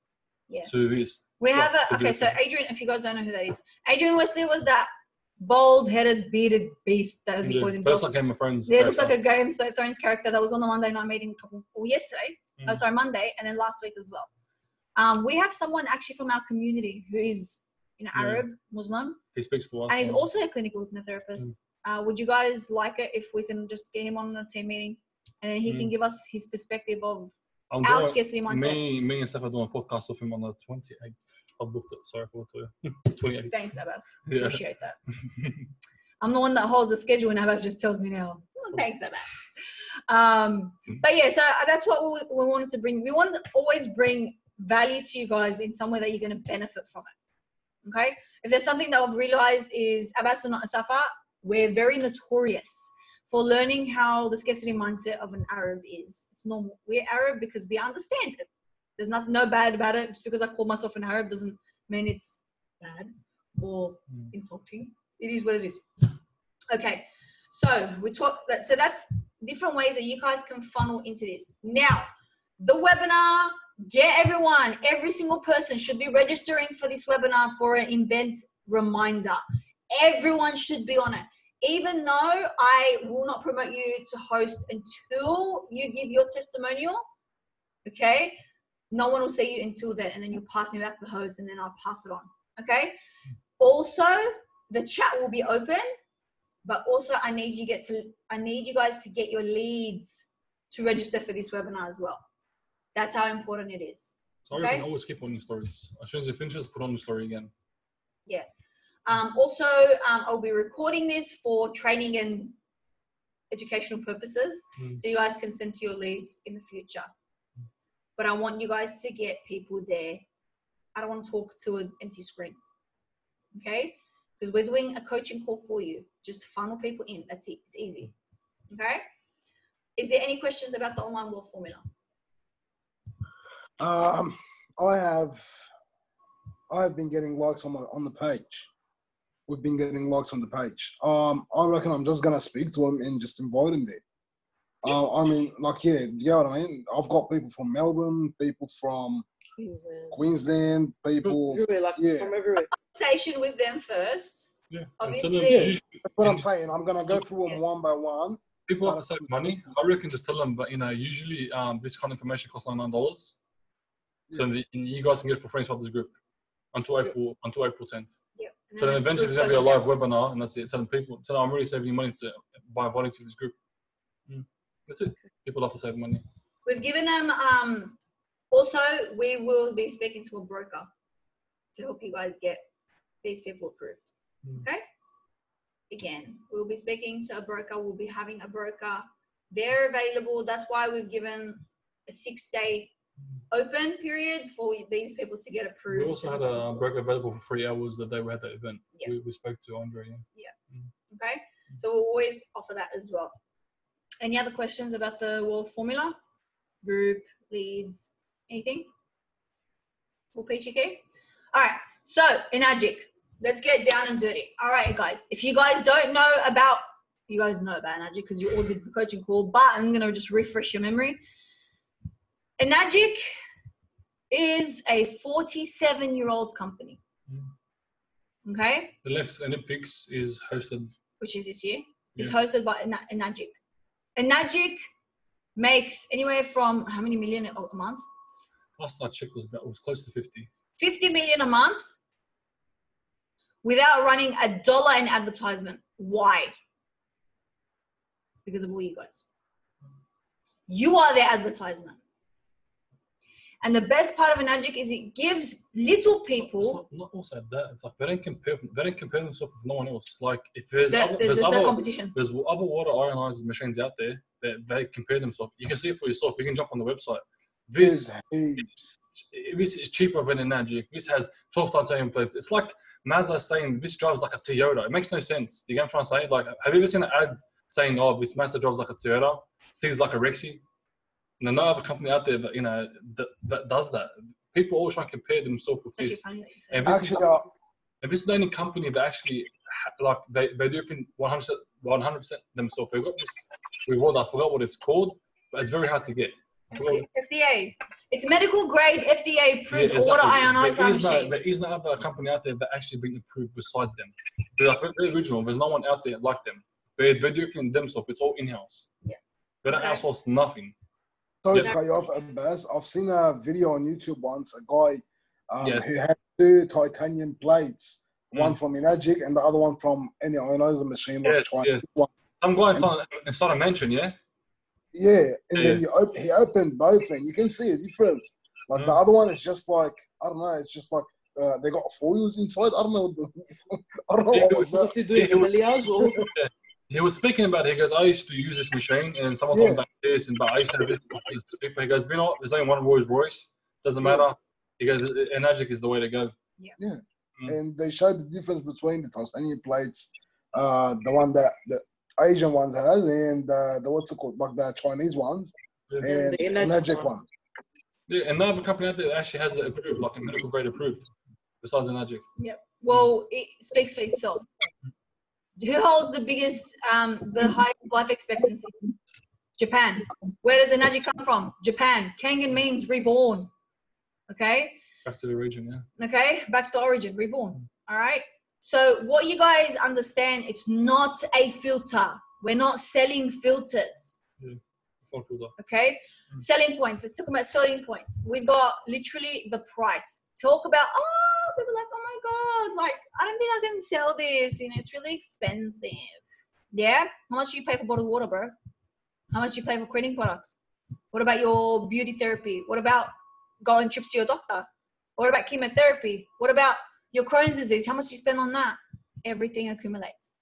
Yeah. to this. We have a okay. So Adrian, if you guys don't know who that is, Adrian Wesley was that bald-headed, bearded beast that as he Yeah, calls himself. like Game of Thrones. Yeah, it looks like a Game of Thrones character that was on the Monday night meeting or yesterday. Oh, Mm. sorry, Monday, and then last week as well. Um, we have someone actually from our community who is you know Yeah. Arab Muslim, He speaks the us. and he's also a clinical hypnotherapist. Uh, would you guys like it if we can just get him on a team meeting, and then he can Mm. give us his perspective of I'm our doing- scarcity mindset? me, me and Steph are doing a podcast with him on the 28th. I booked it. Sorry for. 28th. Thanks, Abbas. Yeah. Appreciate that. I'm the one that holds the schedule, and Abbas just tells me now. "Oh, thanks, Abbas. Um, but yeah, so that's what we, we wanted to bring. We want to always bring value to you guys in some way that you're going to benefit from it. Okay. If there's something that I've realized is Abbas and Asafa, we're very notorious for learning how the scarcity mindset of an Arab is. It's normal. We're Arab because we understand it. There's nothing no bad about it. Just because I call myself an Arab doesn't mean it's bad or Mm. insulting. It is what it is. Okay, so we talk. that- So that's different ways that you guys can funnel into this. Now, the webinar. Get everyone. Every single person should be registering for this webinar for an event reminder. Everyone should be on it. Even though I will not promote you to host until you give your testimonial, okay? No one will see you until then, and then you'll pass me back the host, and then I'll pass it on. Okay. Also, the chat will be open, but also I need you get to I need you guys to get your leads to register for this webinar as well. That's how important it is. Sorry, Okay. you can always skip on your stories. As soon as it finishes, put on the story again. Um, also, um, I'll be recording this for training and educational purposes, Mm. so you guys can send to your leads in the future. But I want you guys to get people there. I don't want to talk to an empty screen. Okay? Because we're doing a coaching call for you. Just funnel people in. That's it. It's easy. Okay? Is there any questions about the online world formula? Um, I have, I have been getting likes on my on the page. We've been getting likes on the page. Um, I reckon I'm just gonna speak to him and just invite him there. Uh, I mean, like, yeah, you know what I mean. I've got people from Melbourne, people from Queensland. Queensland, people. Everywhere, like yeah. from everywhere. Conversation with them first. Yeah. Obviously- And tell them- Yeah. That's what I'm saying. I'm gonna go through them Yeah. one by one. People have to save money. I reckon just tell them, but you know, usually um, this kind of information costs ninety nine dollars. So the, you guys can get it for free inside this group until April until April tenth. Yep. And So then then eventually there's gonna be a live webinar, and that's it. Telling people, tell them I'm really saving you money to by inviting to this group. Mm. That's it. People have to save money. We've given them. Um, also, we will be speaking to a broker to help you guys get these people approved. Mm. Okay. Again, we'll be speaking to a broker. We'll be having a broker. They're available. That's why we've given a six-day open period for these people to get approved. We also had a broker available for three hours the day we had that event. Yeah. We, we spoke to Andre. Yeah. Okay. So we'll always offer that as well. Any other questions about the wealth formula? Group, leads, anything? For PGK? All right. So, Enagic, let's get down and dirty. All right, guys. If you guys don't know about, you guys know about Enagic because you all did the coaching call, but I'm going to just refresh your memory. Enagic is a 47 year old company. Mm. Okay. The next Olympics is hosted. which is this year, is Yeah. hosted by Ena- Enagic. Enagic makes anywhere from how many million a a month? Last I checked was about was close to 50. 50 million a month without running a dollar in advertisement. Why? Because of all you guys. You are their advertisement. And the best part of an Enagic is it gives little It's people not, not also that. It's like they don't compare. They don't compare themselves with no one else. Like if there's that other, there's, there's, there's other no competition. there's other water ionizers machines out there that they compare themselves. You can see it for yourself. You can jump on the website. This There's this is cheaper than an Enagic. This has 12 titanium plates. It's like Mazda saying this drives like a Toyota. It makes no sense. Do you get what I'm trying to say? Like, have you ever seen an ad saying, "Oh, this Mazda drives like a Toyota, things like a Rexy"? And there's no other company out there that you know that, that does that. People always try and compare themselves with It's this. funny that you say And that. this is Actually, uh, and this is the only company that actually like they, they do everything 100 100 percent themselves. They've got this reward. I forgot what it's called, but it's very hard to get. FDA. It's medical grade FDA approved Yeah, water ionizer There is, no, machine. there is no other company out there that actually been approved besides them. They're like very original. There's no one out there like them. They, they do everything themselves. It's all in house. Yeah. They don't Okay. outsource nothing. Sorry Yeah. to cut you off, Abbas. I've seen a video on YouTube once, a guy um, Yeah. who had two titanium plates, one Mm. from Enagic and the other one from any ionizer machine, like Yeah, Chinese yeah. one. Some guy inside, inside a mansion, yeah? Yeah, and then you op- he opened both, and you can see a difference. Like the Mm. other one is just like I don't know, it's just like uh, they got foils inside. I don't know. What I don't know Yeah, what it was that. What's he doing? Yeah, it was- Balayage or He was speaking about it. He goes, I used to use this machine, and someone Yeah. told me this, and but I used to have this. this. He goes, you know, there's only one Rolls Royce. Doesn't Yeah. matter. He goes, Enagic is the way to go. Mm. And they showed the difference between the titanium plates, uh, the one that the Asian ones has, and uh, the what's it called, like the Chinese ones, Yeah. and the the Enagic Enagic one. one. Yeah, and another company out there that actually has it approved, like a medical grade approved, besides Enagic. Yeah. Well, it speaks for itself. Who holds the biggest, um, the highest life expectancy? Japan. Where does Enagic come from? Japan. Kangen means reborn. Okay. Back to the region, yeah. Okay. Back to the origin, reborn. All right. So what you guys understand, it's not a filter. We're not selling filters. Full filter. Okay. Mm. Selling points. Let's talk about selling points. We got literally the price. Talk about, oh, people are like, oh God, like, I don't think I can sell this. You know, it's really expensive. Yeah. How much do you pay for bottled water, bro? How much do you pay for cleaning products? What about your beauty therapy? What about going trips to your doctor? What about chemotherapy? What about your Crohn's disease? How much do you spend on that? Everything accumulates.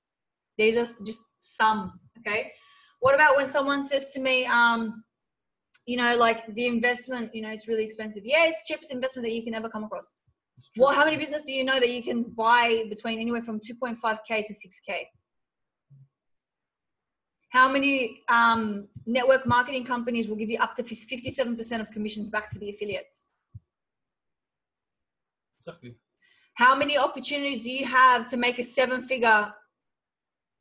These are just some, okay? What about when someone says to me, um, you know, like the investment, you know, it's really expensive. Yeah, it's cheapest investment that you can ever come across. Well, how many business do you know that you can buy between anywhere from 2.5k to 6k? How many um, network marketing companies will give you up to 57% of commissions back to the affiliates? Exactly. How many opportunities do you have to make a seven figure,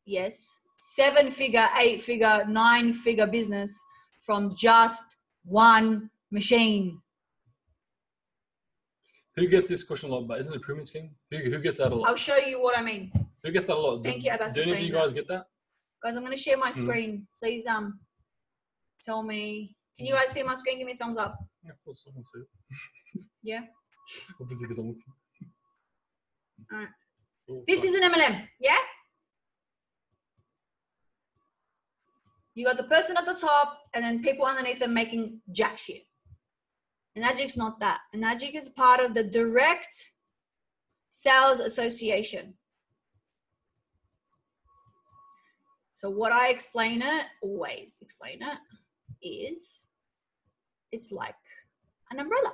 yes, seven figure, eight figure, nine figure business from just one machine? Who gets this question a lot? But isn't it a pyramid scheme? Who, who gets that a lot? I'll show you what I mean. Who gets that a lot? Thank do, you, Abbas, Do any of you that. guys get that? Guys, I'm going to share my Mm. screen. Please um, tell me. Can you guys see my screen? Give me a thumbs up. Yeah, of course, someone said. Yeah. Obviously, because I'm looking. Alright. Cool, This fine. is an MLM, yeah? You got the person at the top and then people underneath them making jack shit. Enagic's not that. Enagic is part of the direct sales association. So what I explain it, always explain it, is it's like an umbrella.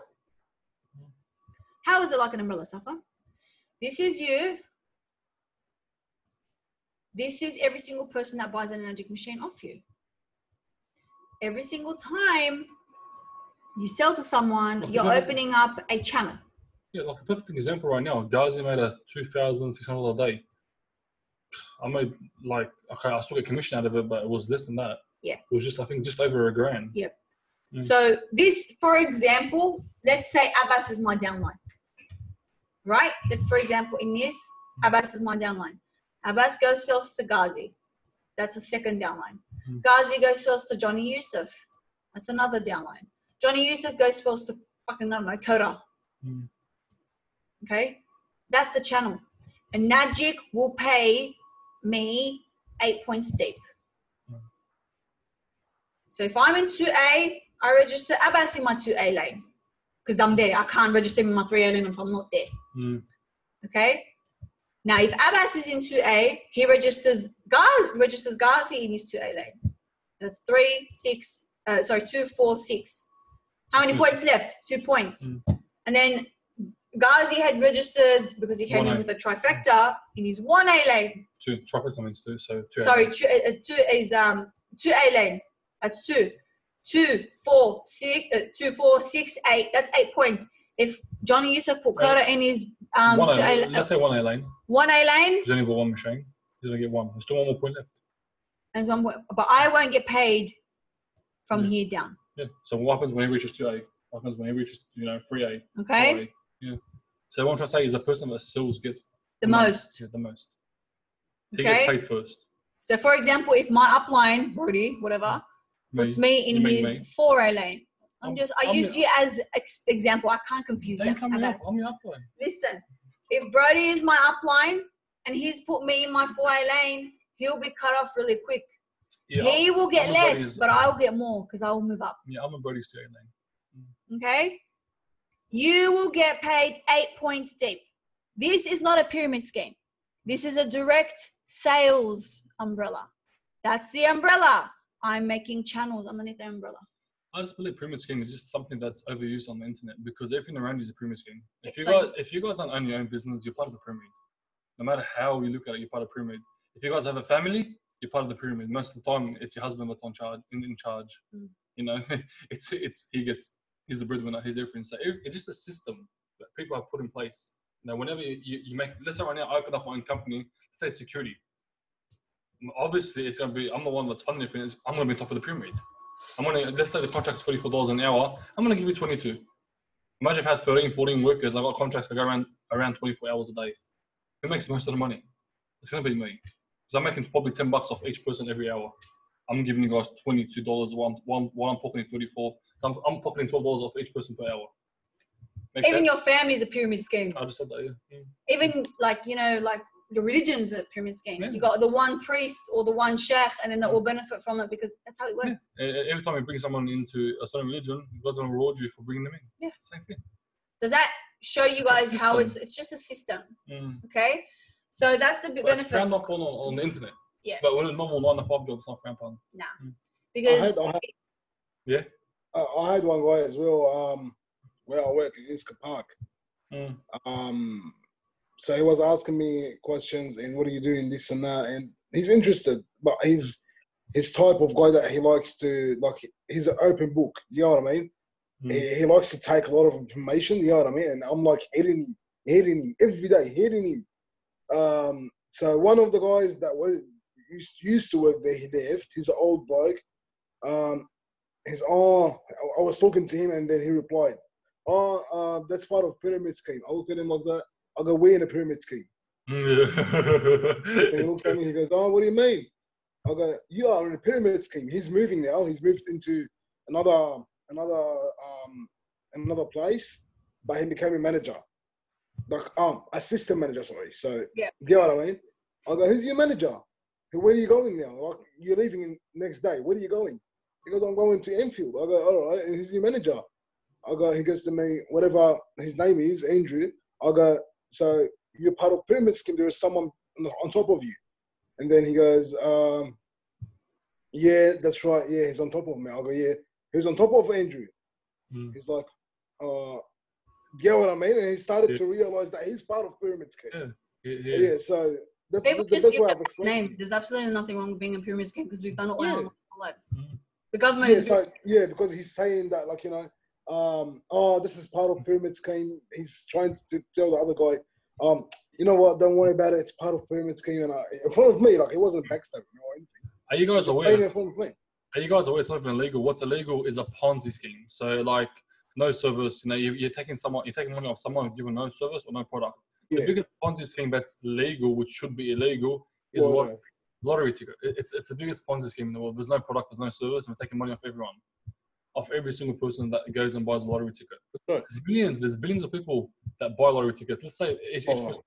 How is it like an umbrella, Safa? This is you This is every single person that buys an Enagic machine off you. Every single time you sell to someone, you're opening up a channel. Yeah, like a perfect example right now. Guys Ghazi made a two thousand six hundred a day. I made like okay, I still get commission out of it, but it was less than that. Yeah. It was just I think just over a grand. Mm. So this, for example, let's say Abbas is my downline, right? Let's, for example, in this, Abbas is my downline. Abbas goes sells to Ghazi. That's a second downline. Mm. Ghazi goes sells to Johnny Yusuf. That's another downline. Johnny Yusuf goes sells to fucking I don't know, Coda. Mm. Okay, that's the channel. Enagic will pay me eight points deep. Mm. So if I'm in 2A, I register Abbas in my 2A lane because I'm there. I can't register in my 3A lane if I'm not there. Mm. Okay. Now, if Abbas is in 2A, he registers Gaz registers Ghazi in his 2A lane. The three, six, uh, sorry, two, four, six. How many Two. points left? Two points. Mm. And then Ghazi had registered because he came in 1A. with a trifecta in his 1A lane. Two traffic comments too. So two. Sorry, two, uh, two is um two A lane. That's two. Two, four, six, uh, two, four, six, eight. That's eight points. If Johnny Yusuf put. Kota in his um one two A, A, let's say one A lane. one A lane, There's only got one machine. He's gonna get one. There's still one more point left. and so I'm, but I won't get paid from Yeah. here down. Yeah. So what happens when he reaches two A? What happens when he reaches you know three A? Okay, 4A? Yeah. So what I'm trying to say is the person that sells gets the most. The most. He Okay. gets paid first. So for example, if my upline Brody, whatever, puts me in You his me. four A lane, I'm I'm- just I I'm use you as ex- example. I can't confuse them. coming up, I'm your upline. listen, if Brody is my upline and he's put me in my 4A lane, he'll be cut off really quick. Yeah, he will get I'm less, but I'll get more because I will move up. yeah, I'm a Brody's two A lane. Mm. Okay? You will get paid eight points deep. This is not a pyramid scheme. This is a direct sales umbrella. That's the umbrella. I'm making channels underneath the umbrella. I just believe pyramid scheme is just something that's overused on the internet because everything around you is a pyramid scheme. If you guys, if you guys don't own your own business, you're part of the pyramid. No matter how you look at it, you're part of pyramid. If you guys have a family, you're part of the pyramid. Most of the time, it's your husband that's on charge, in, in charge. Mm. You know, it's it's he gets he's the breadwinner, he's everything. So it- it's just a system that people have put in place. You know, whenever you, you, make, let's say right now, I open up my own company, let's say security. Obviously, it's gonna be I'm the one that's funding it. it's- I'm gonna be top of the pyramid. I'm gonna let's say the contract's forty four dollars an hour. I'm gonna give you twenty two. Imagine if I had 13, 14 workers. I've got contracts that go around around 24 hours a day. Who makes most of the money? It's gonna be me. Because I'm making probably 10 bucks off each person every hour. I'm giving you guys $22 one one while I'm pocketing 34. So I'm, I'm pocketing $12 off each person per hour. Makes Even sense? your family is a pyramid scheme. I just said that, yeah. Mm. Even like, you know, like the religion's a pyramid scheme. Yeah. You got the one priest or the one sheikh, and then they all benefit from it because that's how it works. Yeah. Every time you bring someone into a certain religion, God's gonna reward you for bringing them in. Yeah. Same thing. Does that show you It's guys how it's it's just a system? Mm. Okay, so that's the But it's benefit frowned upon on, on the internet. Yeah. But with a normal nine to five job, it's not frowned upon. I because had, I had, Yeah. I, I had one guy as well. Um, where I work in Iska Park. Mm. Um, so he was asking me questions and what are you doing this and that, and he's interested, but he's his type of guy that he likes to like. He's an open book. You know what I mean? Mm. He, he likes to take a lot of information. You know what I mean? And I'm like hitting him, hitting him every day, hitting him. Um, so one of the guys that was used, used to work there, he left. He's an old bloke. Um, he's oh, I- was talking to him, and then he replied, "Oh, uh, that's part of pyramid scheme." I looked at him like that. I go, "We're in a pyramid scheme." And he looks at me. He goes, "Oh, what do you mean?" I go, "You are in a pyramid scheme." He's moving now. He's moved into another another um another place, but he became a manager, like um assistant manager. Sorry. So Yeah. you get what I mean? I go, "Who's your manager? Where are you going now? Like you're leaving next day. Where are you going?" He goes, "I'm going to Enfield." I go, "All right." And who's your manager? I go. He goes to me, whatever his name is, Andrew. I go, "So you're part of pyramid scheme. There is someone on, on top of you." And then he goes, um, "Yeah, that's right. Yeah, he's on top of me." I go, "Yeah, he's on top of Andrew." Mm. He's like, uh, "Get what I mean?" And he started Yeah. to realize that he's part of pyramid scheme. Yeah. Yeah. Yeah. so That's People the, the just best give way I've a explained. it. name. There's absolutely nothing wrong with being a pyramid scheme because we've done it all Yeah. our lives. Mm. The government Yeah, is so yeah, because he's saying that like you know, um, oh, this is part of pyramid scheme. He's trying to tell the other guy, um, you know what? Don't worry about it. It's part of pyramid scheme. And I, in front of me, like it wasn't backstabbing or anything. Are you guys Playing aware? in front of me. Are you guys aware it's not even illegal? What's illegal is a Ponzi scheme. So like no service, you know, you, you're taking someone, you're taking money off someone given no service or no product. The biggest Ponzi scheme that's legal, which should be illegal, is Well, lottery, lottery ticket. It's it's the biggest Ponzi scheme in the world. There's no product, there's no service, and we're taking money off everyone, off every single person that goes and buys a lottery ticket. right. There's billions, there's billions of people that buy lottery tickets. Let's say each, each Oh. person,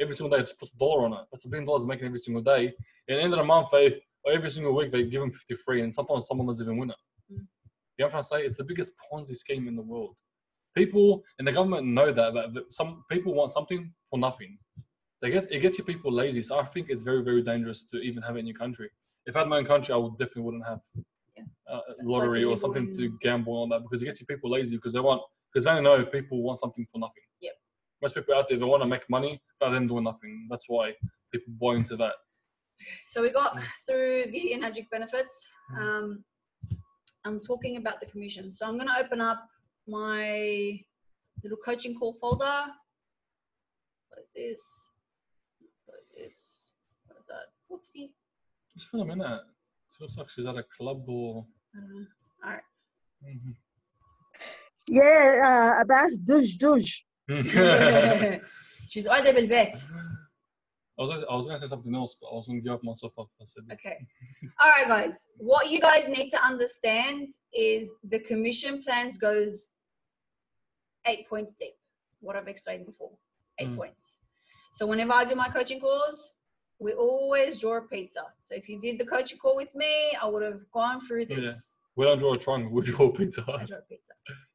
every single day just puts a dollar on it. That's a billion dollars making every single day. And at the end of the month, they or every single week they give them 53, and sometimes someone doesn't even win it. You know what I'm trying to say? It's the biggest Ponzi scheme in the world. People and the government know that, that, some people want something for nothing. They get it gets your people lazy. So I think it's very very dangerous to even have it in your country. If I had my own country, I would definitely wouldn't have Yeah. uh, lottery or something to gamble on that because it gets your people lazy because they want because they know people want something for nothing. Yep. Most people out there they want to make money without them doing nothing. That's why people buy into that. So we got Mm. through the Enagic benefits. Mm. Um, I'm talking about the commission. So I'm going to open up my little coaching call folder. Close this. Close this. Close that. Whoopsie. Just for a minute, she looks like she's at a club or. I don't know. All right. Mhm. Yeah, uh, Abbas, dush, dush. She's قاعدة بالبيت. I was, I was going to say something else, but I was going to give up myself up. I said, Okay. All right, guys. What you guys need to understand is the commission plans goes eight points deep. What I've explained before, eight Mm. points. So whenever I do my coaching calls, we always draw a pizza. So if you did the coaching call with me, I would have gone through Yeah. this. we don't draw a triangle, we draw a pizza. I draw a pizza.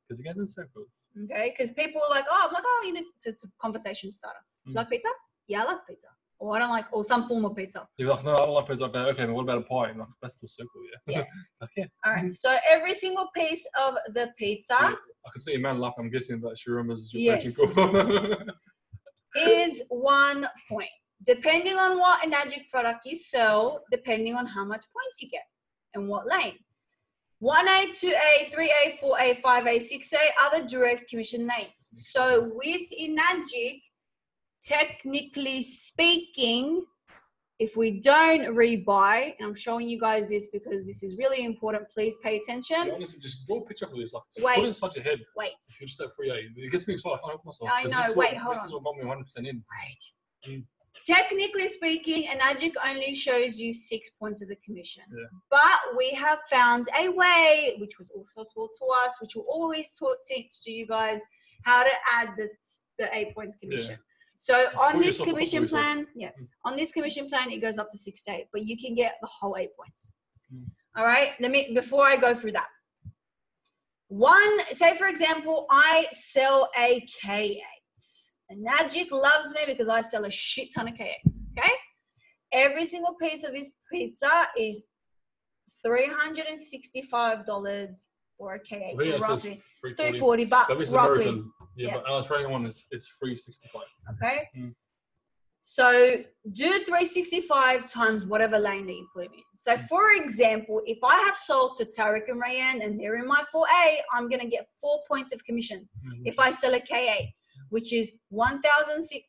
Because it goes in circles. Okay, because people are like, oh, I'm like, oh, you know, it's, it's a conversation starter. You Mm. Like pizza? Yeah, I like pizza. Or I don't like, or some form of pizza. You're like, no, I don't like pizza. Okay, okay, but what about a pie? Like, that's still circle, yeah. Yeah. like, yeah. All right. So every single piece of the pizza. yeah. I can see a man laugh. I'm guessing that she remembers your Yes. is one point. Depending on what Enagic product you sell, depending on how much points you get and what lane. 1A, 2A, 3A, 4A, 5A, 6A are the direct commission lanes. So with Enagic, technically speaking, if we don't rebuy, and I'm showing you guys this because this is really important, please pay attention. Yeah, honestly, just draw a picture for this. Like, just put it Wait. inside your head. Wait, If you're just at 3A, it gets me excited. I can't help myself. I know, This wait, what, hold this on. is what got me 100% in. Right. Mm. Technically speaking, an Enagic only shows you six points of the commission. Yeah. But we have found a way, which was also taught to us, which will always taught, teach to you guys how to add the, the eight points commission. So on this yourself up for commission plan, yeah, Mm. on this commission plan, it goes up to six to eight, but you can get the whole eight points. Mm. All right. Let me before I go through that. One, say for example, I sell a K8. Enagic loves me because I sell a shit ton of K8s. Okay. Every single piece of this pizza is $365 for a K8. Here it says roughly. 340. 340 but But this is roughly. American. Yeah, Yeah. but an Australian one is, is 365. Okay. Mm. So do 365 times whatever lane that you put them in. So Mm. for example, if I have sold to Tarek and Rayan and they're in my 4A, I'm going to get four points of commission. Mhm. If I sell a K8, which is 1,006,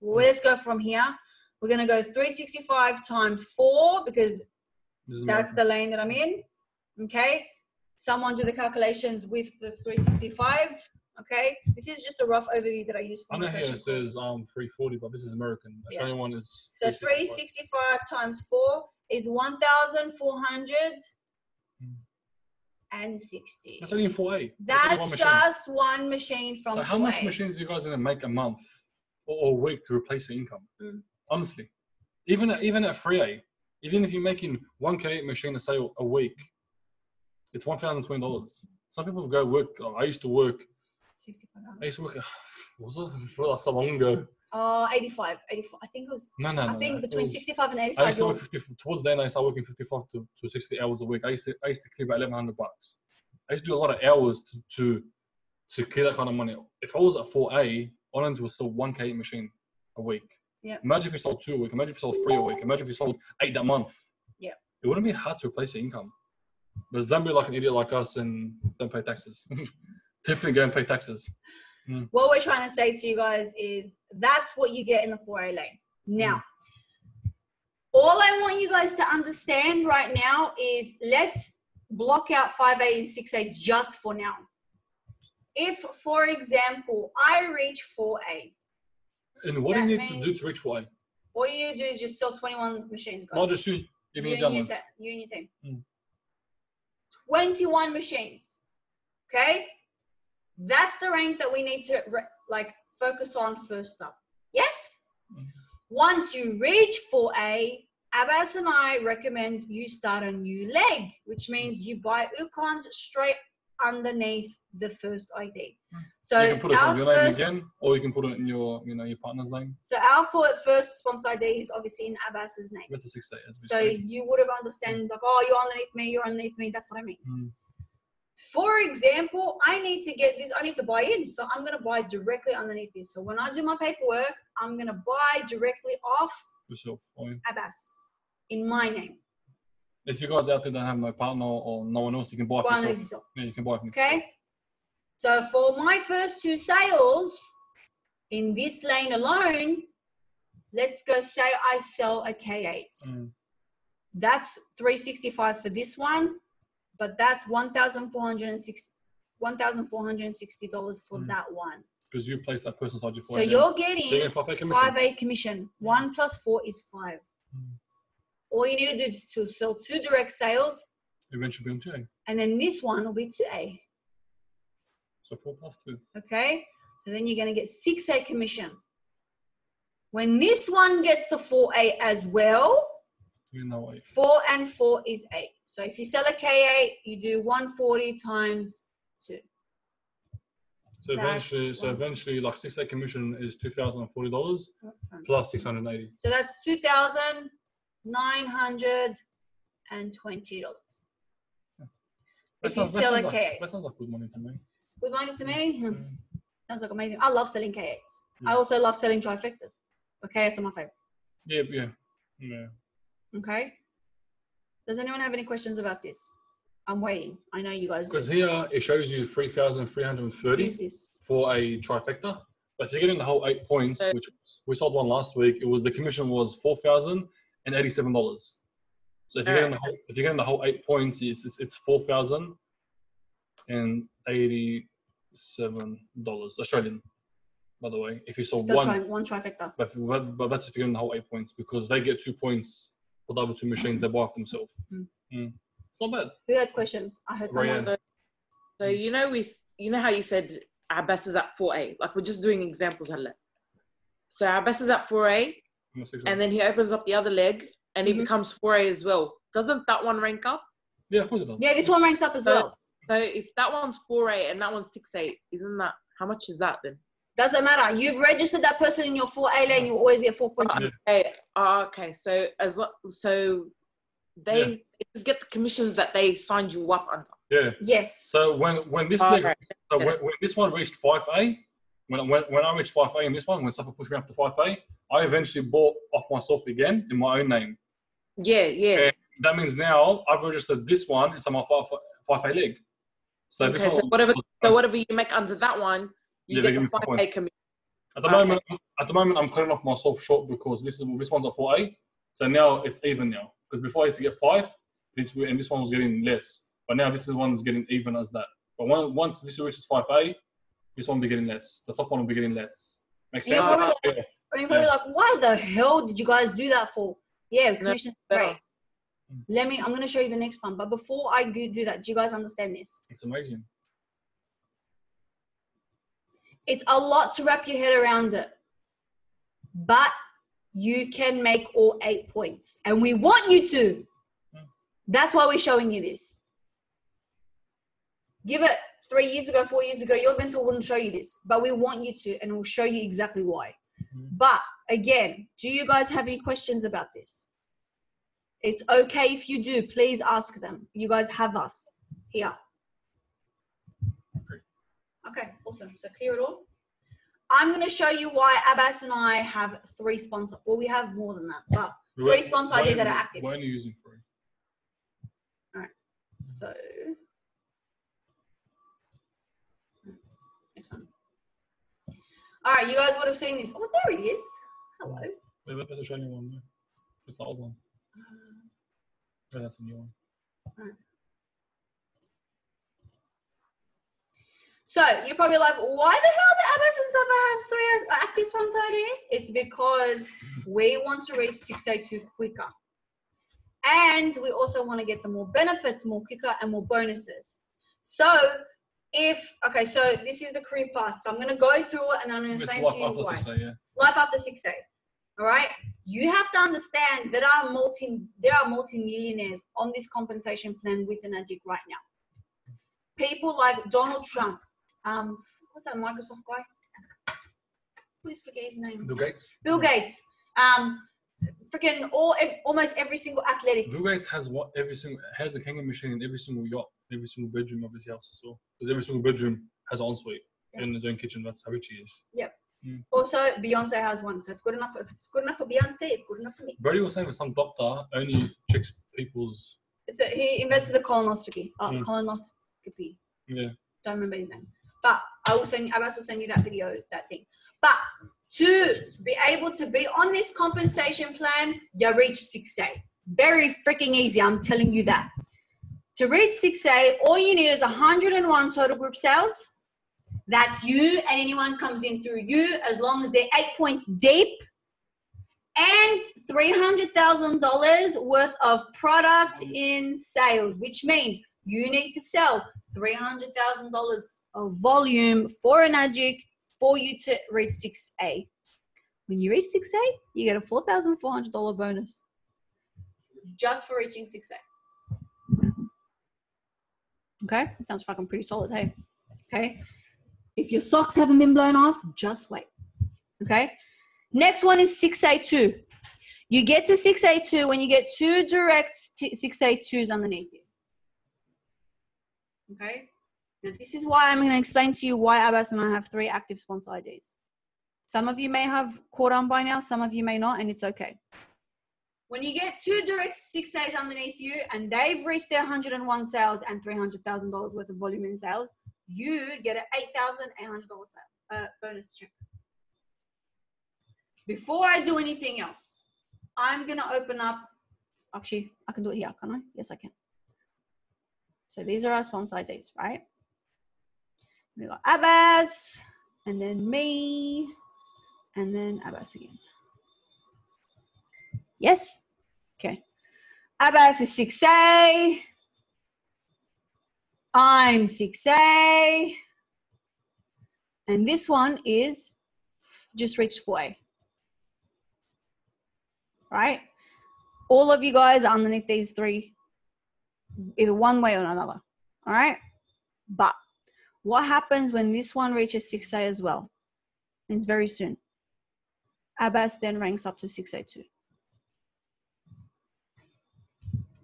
well, let's go from here. We're going to go 365 times four because that's the lane that I'm in. Okay. Someone do the calculations with the 365. Okay. This is just a rough overview that I use for I my know here it says um 340, but this is American. Yeah. Australian one is So 365. 365 times 4 is 1,400 Mm. and 60. That's only in 4A. That's one machine. just one machine from So how much 4A. machines do you guys going to make a month or, a week to replace your income? Mm. Honestly, even at, even at 3A, even if you're making 1K machine a sale a week, it's $1,020. Some people go work. I used to work. 65 I used to work. Was it like so long ago? Oh, 85, 85. I think it was, No, no, no. I think no. Between was- 65 and 85. I used to work 50, towards the end. I started working 55 to, to 60 hours a week. I used to I used to clear about 1100 bucks. I used to do a lot of hours to to, to clear that kind of money. If I was at 4A, all I had was still 1K machine a week. Yeah. Imagine if you sold two a week. Imagine if you sold three a week. Imagine if you sold eight that month. Yeah. It wouldn't be hard to replace your income. But don't be like an idiot like us and don't pay taxes. Definitely go and pay taxes. What we're trying to say to you guys is that's what you get in the 4A lane. Now, all I want you guys to understand right now is let's block out 5A and 6A just for now. If, for example, I reach 4A, And what do you need to do to reach for A? all you do is just sell 21 machines, guys. Not just you, you, even and your te- you and your team. Mm. 21 machines. Okay? That's the rank that we need to re- like focus on first up. Yes? Mm. Once you reach 4A, Abbas and I recommend you start a new leg, which means you buy Ukons straight underneath the first ID. So Mm. you can put it in your name first again, or you can put it in your, you know, your partner's name. so our for- first sponsor ID is obviously in Abbas's name. With the six eight, So you would have understand like, oh, you're underneath me, you're underneath me. That's what I mean. Mm. For example, I need to get this. I need to buy in, so I'm gonna buy directly underneath this. So when I do my paperwork, I'm gonna buy directly off yourself. Abbas in my name. If you guys out there don't have no partner or no one else, you can buy yourself. yourself. Yeah, you can buy it. for Okay. So for my first two sales in this lane alone, let's go say I sell a K8. Mm. That's 365 for this one, but that's 1,460 $1,460 for Mm. that one. Because you placed that person inside your So four. you're So getting you're getting 5A commission. 5A commission. One plus four is five. Mm. All you need to do is to sell two direct sales, Eventually be on two A. and then this one will be 2A. So four plus two. Okay? So then you're going to get 6A commission. When this one gets to 4A as well, You know? 4 and 4 is 8. So if you sell a K8, you do 140 times 2. So That's eventually, so eventually, like six A commission is two thousand and forty dollars plus six hundred eighty. So that's $2,920. If you sell a like, K8. that sounds like good money to me. Good money to me. Hmm. Sounds like amazing. I love selling K8s. I also love selling trifectas. K8s are my favorite. Yeah, yeah, yeah. Okay. Does anyone have any questions about this? I'm waiting. I know you guys. Because here it shows you three thousand three hundred and thirty for a trifecta. But if you're getting the whole eight points, which we sold one last week, it was the commission was four thousand and eighty-seven dollars. So if you're getting the whole, if you're getting the whole eight points, it's it's, it's four thousand and eighty-seven dollars Australian. By the way, if you sold Still one, trying one trifecta. but, but, but that's if you're getting the whole eight points because they get two points for the other two machines they buy off themselves. Mm. Mm. It's not bad. Who had questions? I heard someone. Ryan. So you know with you know how you said our best is at 4A. Like we're just doing examples, Hala. So our best is at 4A, and then he opens up the other leg and he Mhm. becomes 4A as well. Doesn't that one rank up? yeah, of course it does. Yeah, this one ranks up as So- well. So if that one's 4A and that one's 6A, isn't that how much is that then? Doesn't matter. You've registered that person in your 4A lane, you always get four points. Yeah. Okay, oh, okay. So as lo- so they Yeah. just get the commissions that they signed you up under. Yeah. Yes. So when when this Oh, leg, right. so when, when this one reached five A, when, when when I reached five A in this one, when someone pushed me up to five A, I eventually bought off myself again in my own name. Yeah, yeah. Okay. That means now I've registered this one as my five A leg. So Okay, so whatever so whatever you make under that one, you Yeah, get the five A commission. At the Okay. moment, at the moment, I'm cutting off myself short because this is this one's a four A, so now it's even now. Because before I used to get five, this and this one was getting less, but now this is one's getting even as that. But when, once this reaches five A, this one will be getting less. The top one will be getting less. Makes Yeah, sense? probably Yeah. And you're probably like, why the hell did you guys do that for? Yeah, commission better. great. Let me, I'm going to show you the next one. But before I do that, do you guys understand this? It's amazing. It's a lot to wrap your head around it. But you can make all eight points. And we want you to. That's why we're showing you this. Give it three years ago, four years ago, your mentor wouldn't show you this. But we want you to, and we'll show you exactly why. Mhm. But again, do you guys have any questions about this? It's okay if you do. Please ask them. You guys have us here. Okay, awesome. So clear it all. I'm going to show you why Abbas and I have three sponsors. Well, we have more than that, but Three sponsor Why- IDs that are active. Why are you using free? so. Next one. All right, you guys would have seen this. Oh, there it is. Hello. Wait, wait, that's a shiny one. It's the old one. Uh, yeah, that's a new one. So you're probably like, why the hell do Abbas and Safa have three active IDs? It's because we want to reach 6A2 quicker. And we also want to get the more benefits more quicker and more bonuses. So if, okay, so this is the career path. So I'm going to go through it and I'm going to It's say life to you after why. six yeah. life after 6A all right you have to understand that are multi there are multi-millionaires on this compensation plan with Enagic right now people like donald trump um what's that microsoft guy please forget his name Bill Gates. bill gates um freaking all almost every single athletic Bill Gates has what every single has a kangaroo machine in every single yacht, every single bedroom of his house as well. Because every single bedroom has an ensuite Yeah. in his own kitchen. That's how rich he is. Yep. also beyonce has one so it's good enough if it's good enough for beyonce it's good enough for me Brody was saying that some doctor only checks people's it's a, he invented the colonoscopy uh, Mm. colonoscopy yeah. don't remember his name. But I will send Abbas will send you that video, that thing. But to be able to be on this compensation plan, you reach 6A. Very freaking easy, I'm telling you that. To reach 6A, all you need is 101 total group sales. That's you, and anyone comes in through you as long as they're eight points deep. And $300,000 worth of product in sales, which means you need to sell $300,000 of volume for Enagic for you to reach 6A. When you reach 6A, you get a $4,400 bonus just for reaching 6A. Okay, sounds fucking pretty solid, hey? Okay, if your socks haven't been blown off, just wait. Okay, next one is 6A2. You get to 6A2 when you get two direct 6A2s underneath you. Okay. Now, this is why I'm going to explain to you why Abbas and I have three active sponsor IDs. Some of you may have caught on by now, some of you may not, and it's okay. When you get two direct six A's underneath you and they've reached their 101 sales and $300,000 worth of volume in sales, you get an $8,800 uh, bonus check. Before I do anything else, I'm going to open up. Actually, I can do it here, can I? Yes, I can. So these are our sponsor IDs, right? We got Abbas, and then me, and then Abbas again. Yes? Okay. Abbas is 6A. I'm 6A. And this one is just reached 4A. Right? All of you guys are underneath these three, either one way or another. All right? But what happens when this one reaches 6A as well? It's very soon. Abbas then ranks up to 6A2.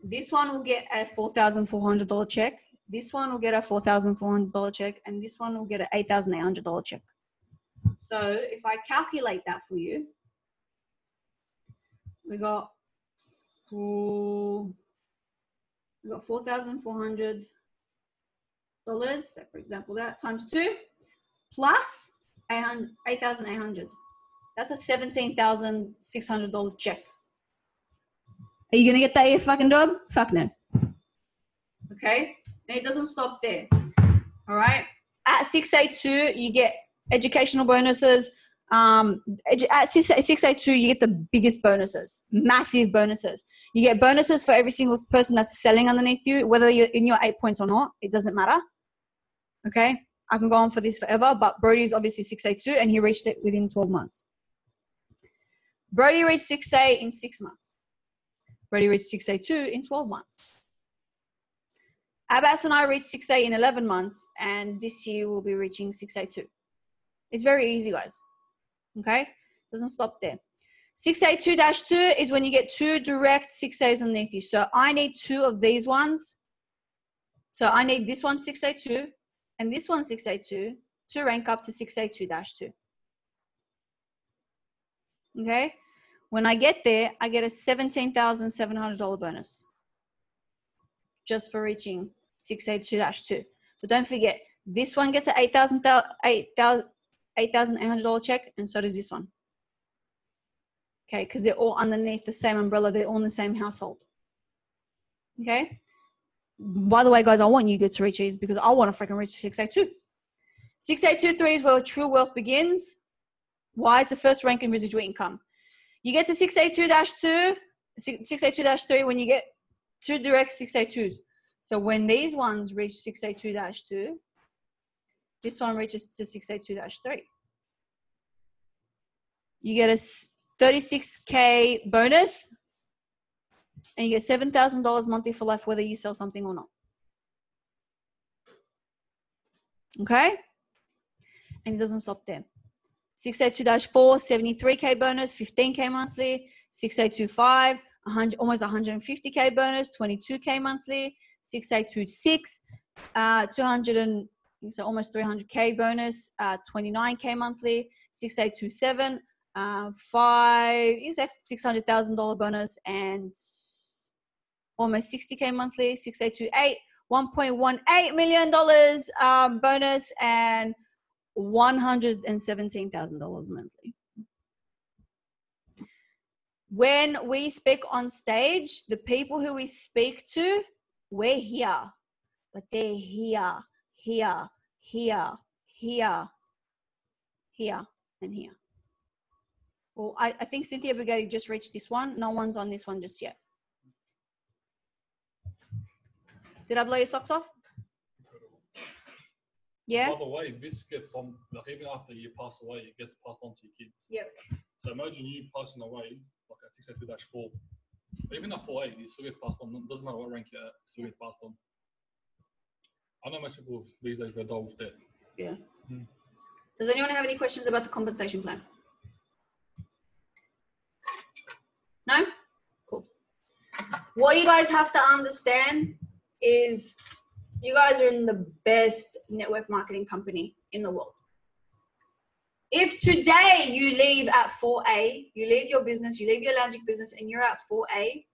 This one will get a $4,400 check. This one will get a $4,400 check. And this one will get an $8,800 check. So if I calculate that for you, we got four, we got $4,400 dollars. So for example, that times two plus 800 8,800. That's a $17,600 check. Are you gonna get that your fucking job? Fuck no. Okay, and it doesn't stop there. All right, at 6A2 you get educational bonuses. Um, at 6A2 you get the biggest bonuses, massive bonuses. You get bonuses for every single person that's selling underneath you, whether you're in your eight points or not. It doesn't matter. Okay, I can go on for this forever, but Brody is obviously 6A2 and he reached it within 12 months. Brody reached 6A in six months. Brody reached 6A2 in 12 months. Abbas and I reached 6A in 11 months, and this year we'll be reaching 6A2. It's very easy, guys. Okay? Doesn't stop there. 6A2 2 is when you get two direct 6As underneath you. So I need two of these ones. So I need this one 6A2 and this one 6A2 to rank up to 6A2 2. Okay. When I get there, I get a $17,700 bonus just for reaching 6A2-2. But don't forget, this one gets an $8,000 $8,800 check, and so does this one. Okay, because they're all underneath the same umbrella, they're all in the same household. Okay. By the way, guys, I want you guys to reach these because I want to freaking reach 6A2. 6A23 is where true wealth begins. Why? It's the first rank in residual income. You get to 6A2-2, 6A2-3 when you get two direct 682s. So when these ones reach 6A2-2, this one reaches to 6A2-3. You get a 36K bonus and you get $7,000 monthly for life whether you sell something or not. Okay? And it doesn't stop there. 6A2-4, 73K bonus, 15K monthly. 6A25, 100, almost 150K bonus, 22K monthly. 6A26, uh, 200 and so almost 300K bonus, uh, 29K monthly. 6A27, uh, five, you say $600,000 bonus and almost 60K monthly. 6A28, $1.18 million um, bonus and $117,000 monthly. When we speak on stage, the people who we speak to, we're here, but they're here, here, here, here, here, and here. Well, I, I think Cynthia Briganti just reached this one. No one's on this one just yet. Did I blow your socks off? Yeah. By the way, this gets on, like even after you pass away, it gets passed on to your kids. Yep. So imagine you passing away, like at 6A2 4. Even at 4 8, it still gets passed on. It doesn't matter what rank you're at, it still gets passed on. I know most people these days, they die with debt. Hmm. Does anyone have any questions about the compensation plan? No? Cool. What you guys have to understand is you guys are in the best network marketing company in the world. If today you leave at 4A, you leave your business, you leave your Enagic business, and you're at 4A,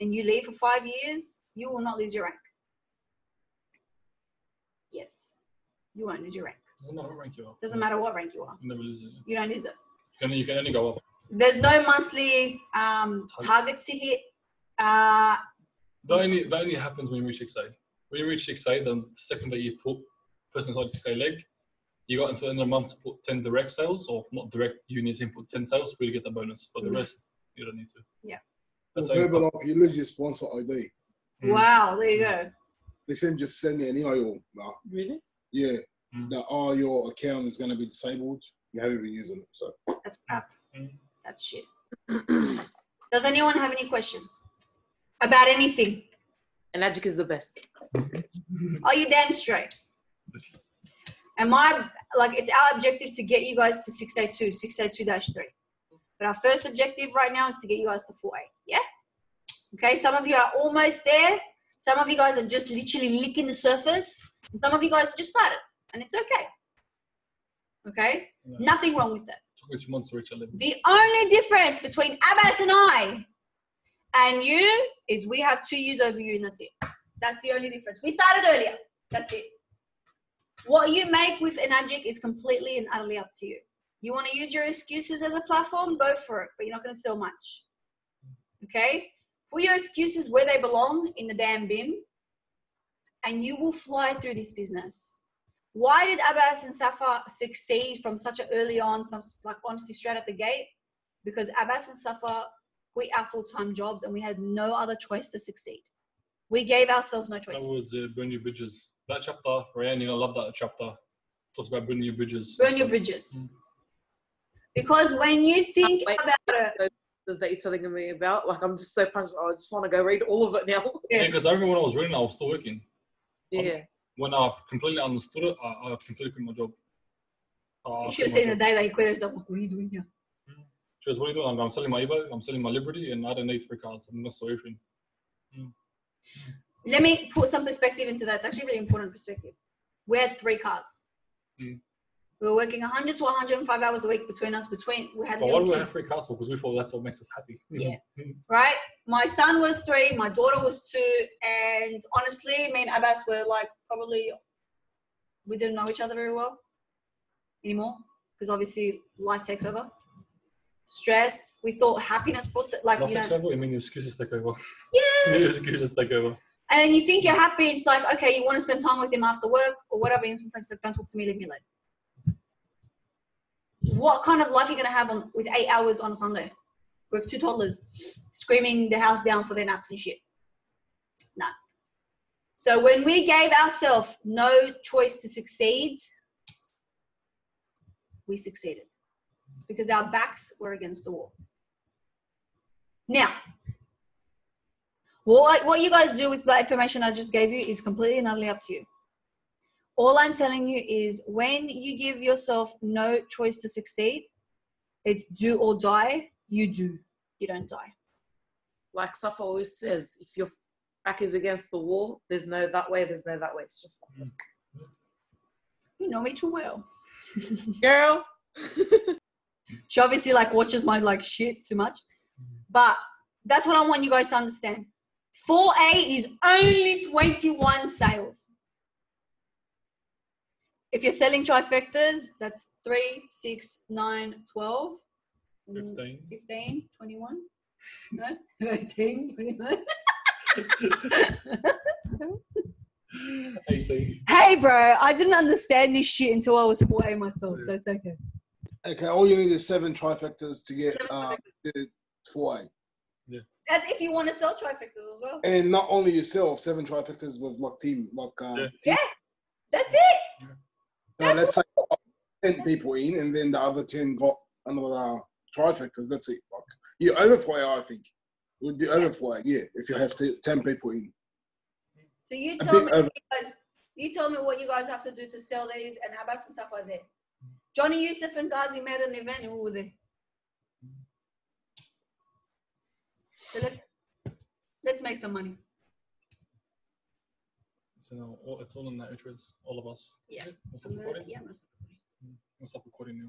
and you leave for five years, you will not lose your rank. Yes, you won't lose your rank. Doesn't matter what rank you are. Doesn't matter what rank you are. You never lose it. You don't lose it. You can, you can only go up. There's no monthly um, targets to hit. Uh, That only, that only happens when you reach 6A. When you reach 6A, then the second that you put person inside 6A leg, you got into the end of the month to put 10 direct sales, or not direct, you need to input 10 sales for you to get the bonus. But the Mm. rest, you don't need to. Yeah. That's Well, how Herbalife, you lose your sponsor ID. Mm. Wow, there you go. They send just send me an email. Nah, Really? yeah, Mm. that oh your account is going to be disabled. You haven't been using it, so That's crap. Mm. That's shit. Does anyone have any questions about anything? Enagic is the best. Are you damn straight? And my like it's our objective to get you guys to 6A2, 6A2 3. But our first objective right now is to get you guys to 4A. Yeah? Okay, some of you are almost there. Some of you guys are just literally licking the surface. And some of you guys just started. And it's okay. Okay? Yeah. Nothing wrong with that. Took me months reach 11. The only difference between Abbas and I and you is we have two years over you, and that's it. That's the only difference. We started earlier. That's it. What you make with Enagic is completely and utterly up to you. You want to use your excuses as a platform, go for it, but you're not going to sell much. Okay? Put your excuses where they belong in the damn bin, and you will fly through this business. Why did Abbas and Safa succeed from such an early on, some, like honestly straight at the gate? Because Abbas and Safa quit our full-time jobs and we had no other choice to succeed. We gave ourselves no choice. other words, uh, burn your bridges. That chapter, Ryan, I love that chapter. Talks about burning your bridges. Burn your bridges. Mm. Because when you think Wait. about it, Those that you're telling me about, like I'm just so punched. I just want to go read all of it now. Yeah, because I remember when I was reading, I was still working. yeah. When I completely understood it, I, I completely quit my job. Uh, you should have seen my the day that he quit himself. What are you doing here? She goes, what are you doing? I'm, I'm selling my Evo, I'm selling my Liberty, and I don't need three cars. I'm not so everything. Let me put some perspective into that. It's actually really important perspective. We had three cars. Mm. We were working 100 to 105 hours a week between us. Between we had But why do we have free castle? Because we thought that's what makes us happy. Yeah. right? My son was three, my daughter was two, and honestly, me and Abbas were like probably we didn't know each other very well anymore because obviously life takes over. Stressed. We thought happiness brought the, like Not you know, over, I mean your excuses take over. yeah. your excuses take over. And then you think you're happy. It's like okay, you want to spend time with him after work or whatever. And sometimes like, don't talk to me, leave me alone. What kind of life are you gonna have on with eight hours on a Sunday with two toddlers screaming the house down for their naps and shit? No. So when we gave ourselves no choice to succeed, we succeeded because our backs were against the wall. Now, what, what you guys do with the information I just gave you is completely and utterly up to you. All I'm telling you is when you give yourself no choice to succeed, it's do or die, you do. You don't die. Like Safa always says, if your back is against the wall, there's no that way, there's no that way. It's just like, mm. You know me too well. girl, She obviously like watches my like shit too much. But that's what I want you guys to understand. 4A is only 21 sales. If you're selling trifectas, that's 3, 6, 9, 12, mm, 15. 15, 21. No? 18, 21. 18. Hey, bro, I didn't understand this shit until I was 4A myself, so it's okay. Okay, all you need is seven trifectas to get uh, the 4A. That's if you want to sell trifectas as well. And not only yourself, seven trifectas with like team, like uh, Yeah. team. Yeah, that's it. No, let's say ten people in, and then the other ten got another trifectas. That's it. Like you over 4A, I think. It would be over 4A, yeah, if you have to, ten people in. So you A tell me, over- you, guys, you tell me what you guys have to do to sell these and Abbas and stuff like that. Johnny Yusuf and Ghazi made an event who we were there. So let, let's make some money. So all, it's all in the interest, all of us. Yeah. We'll stop recording. yeah, We'll stop mm. recording now.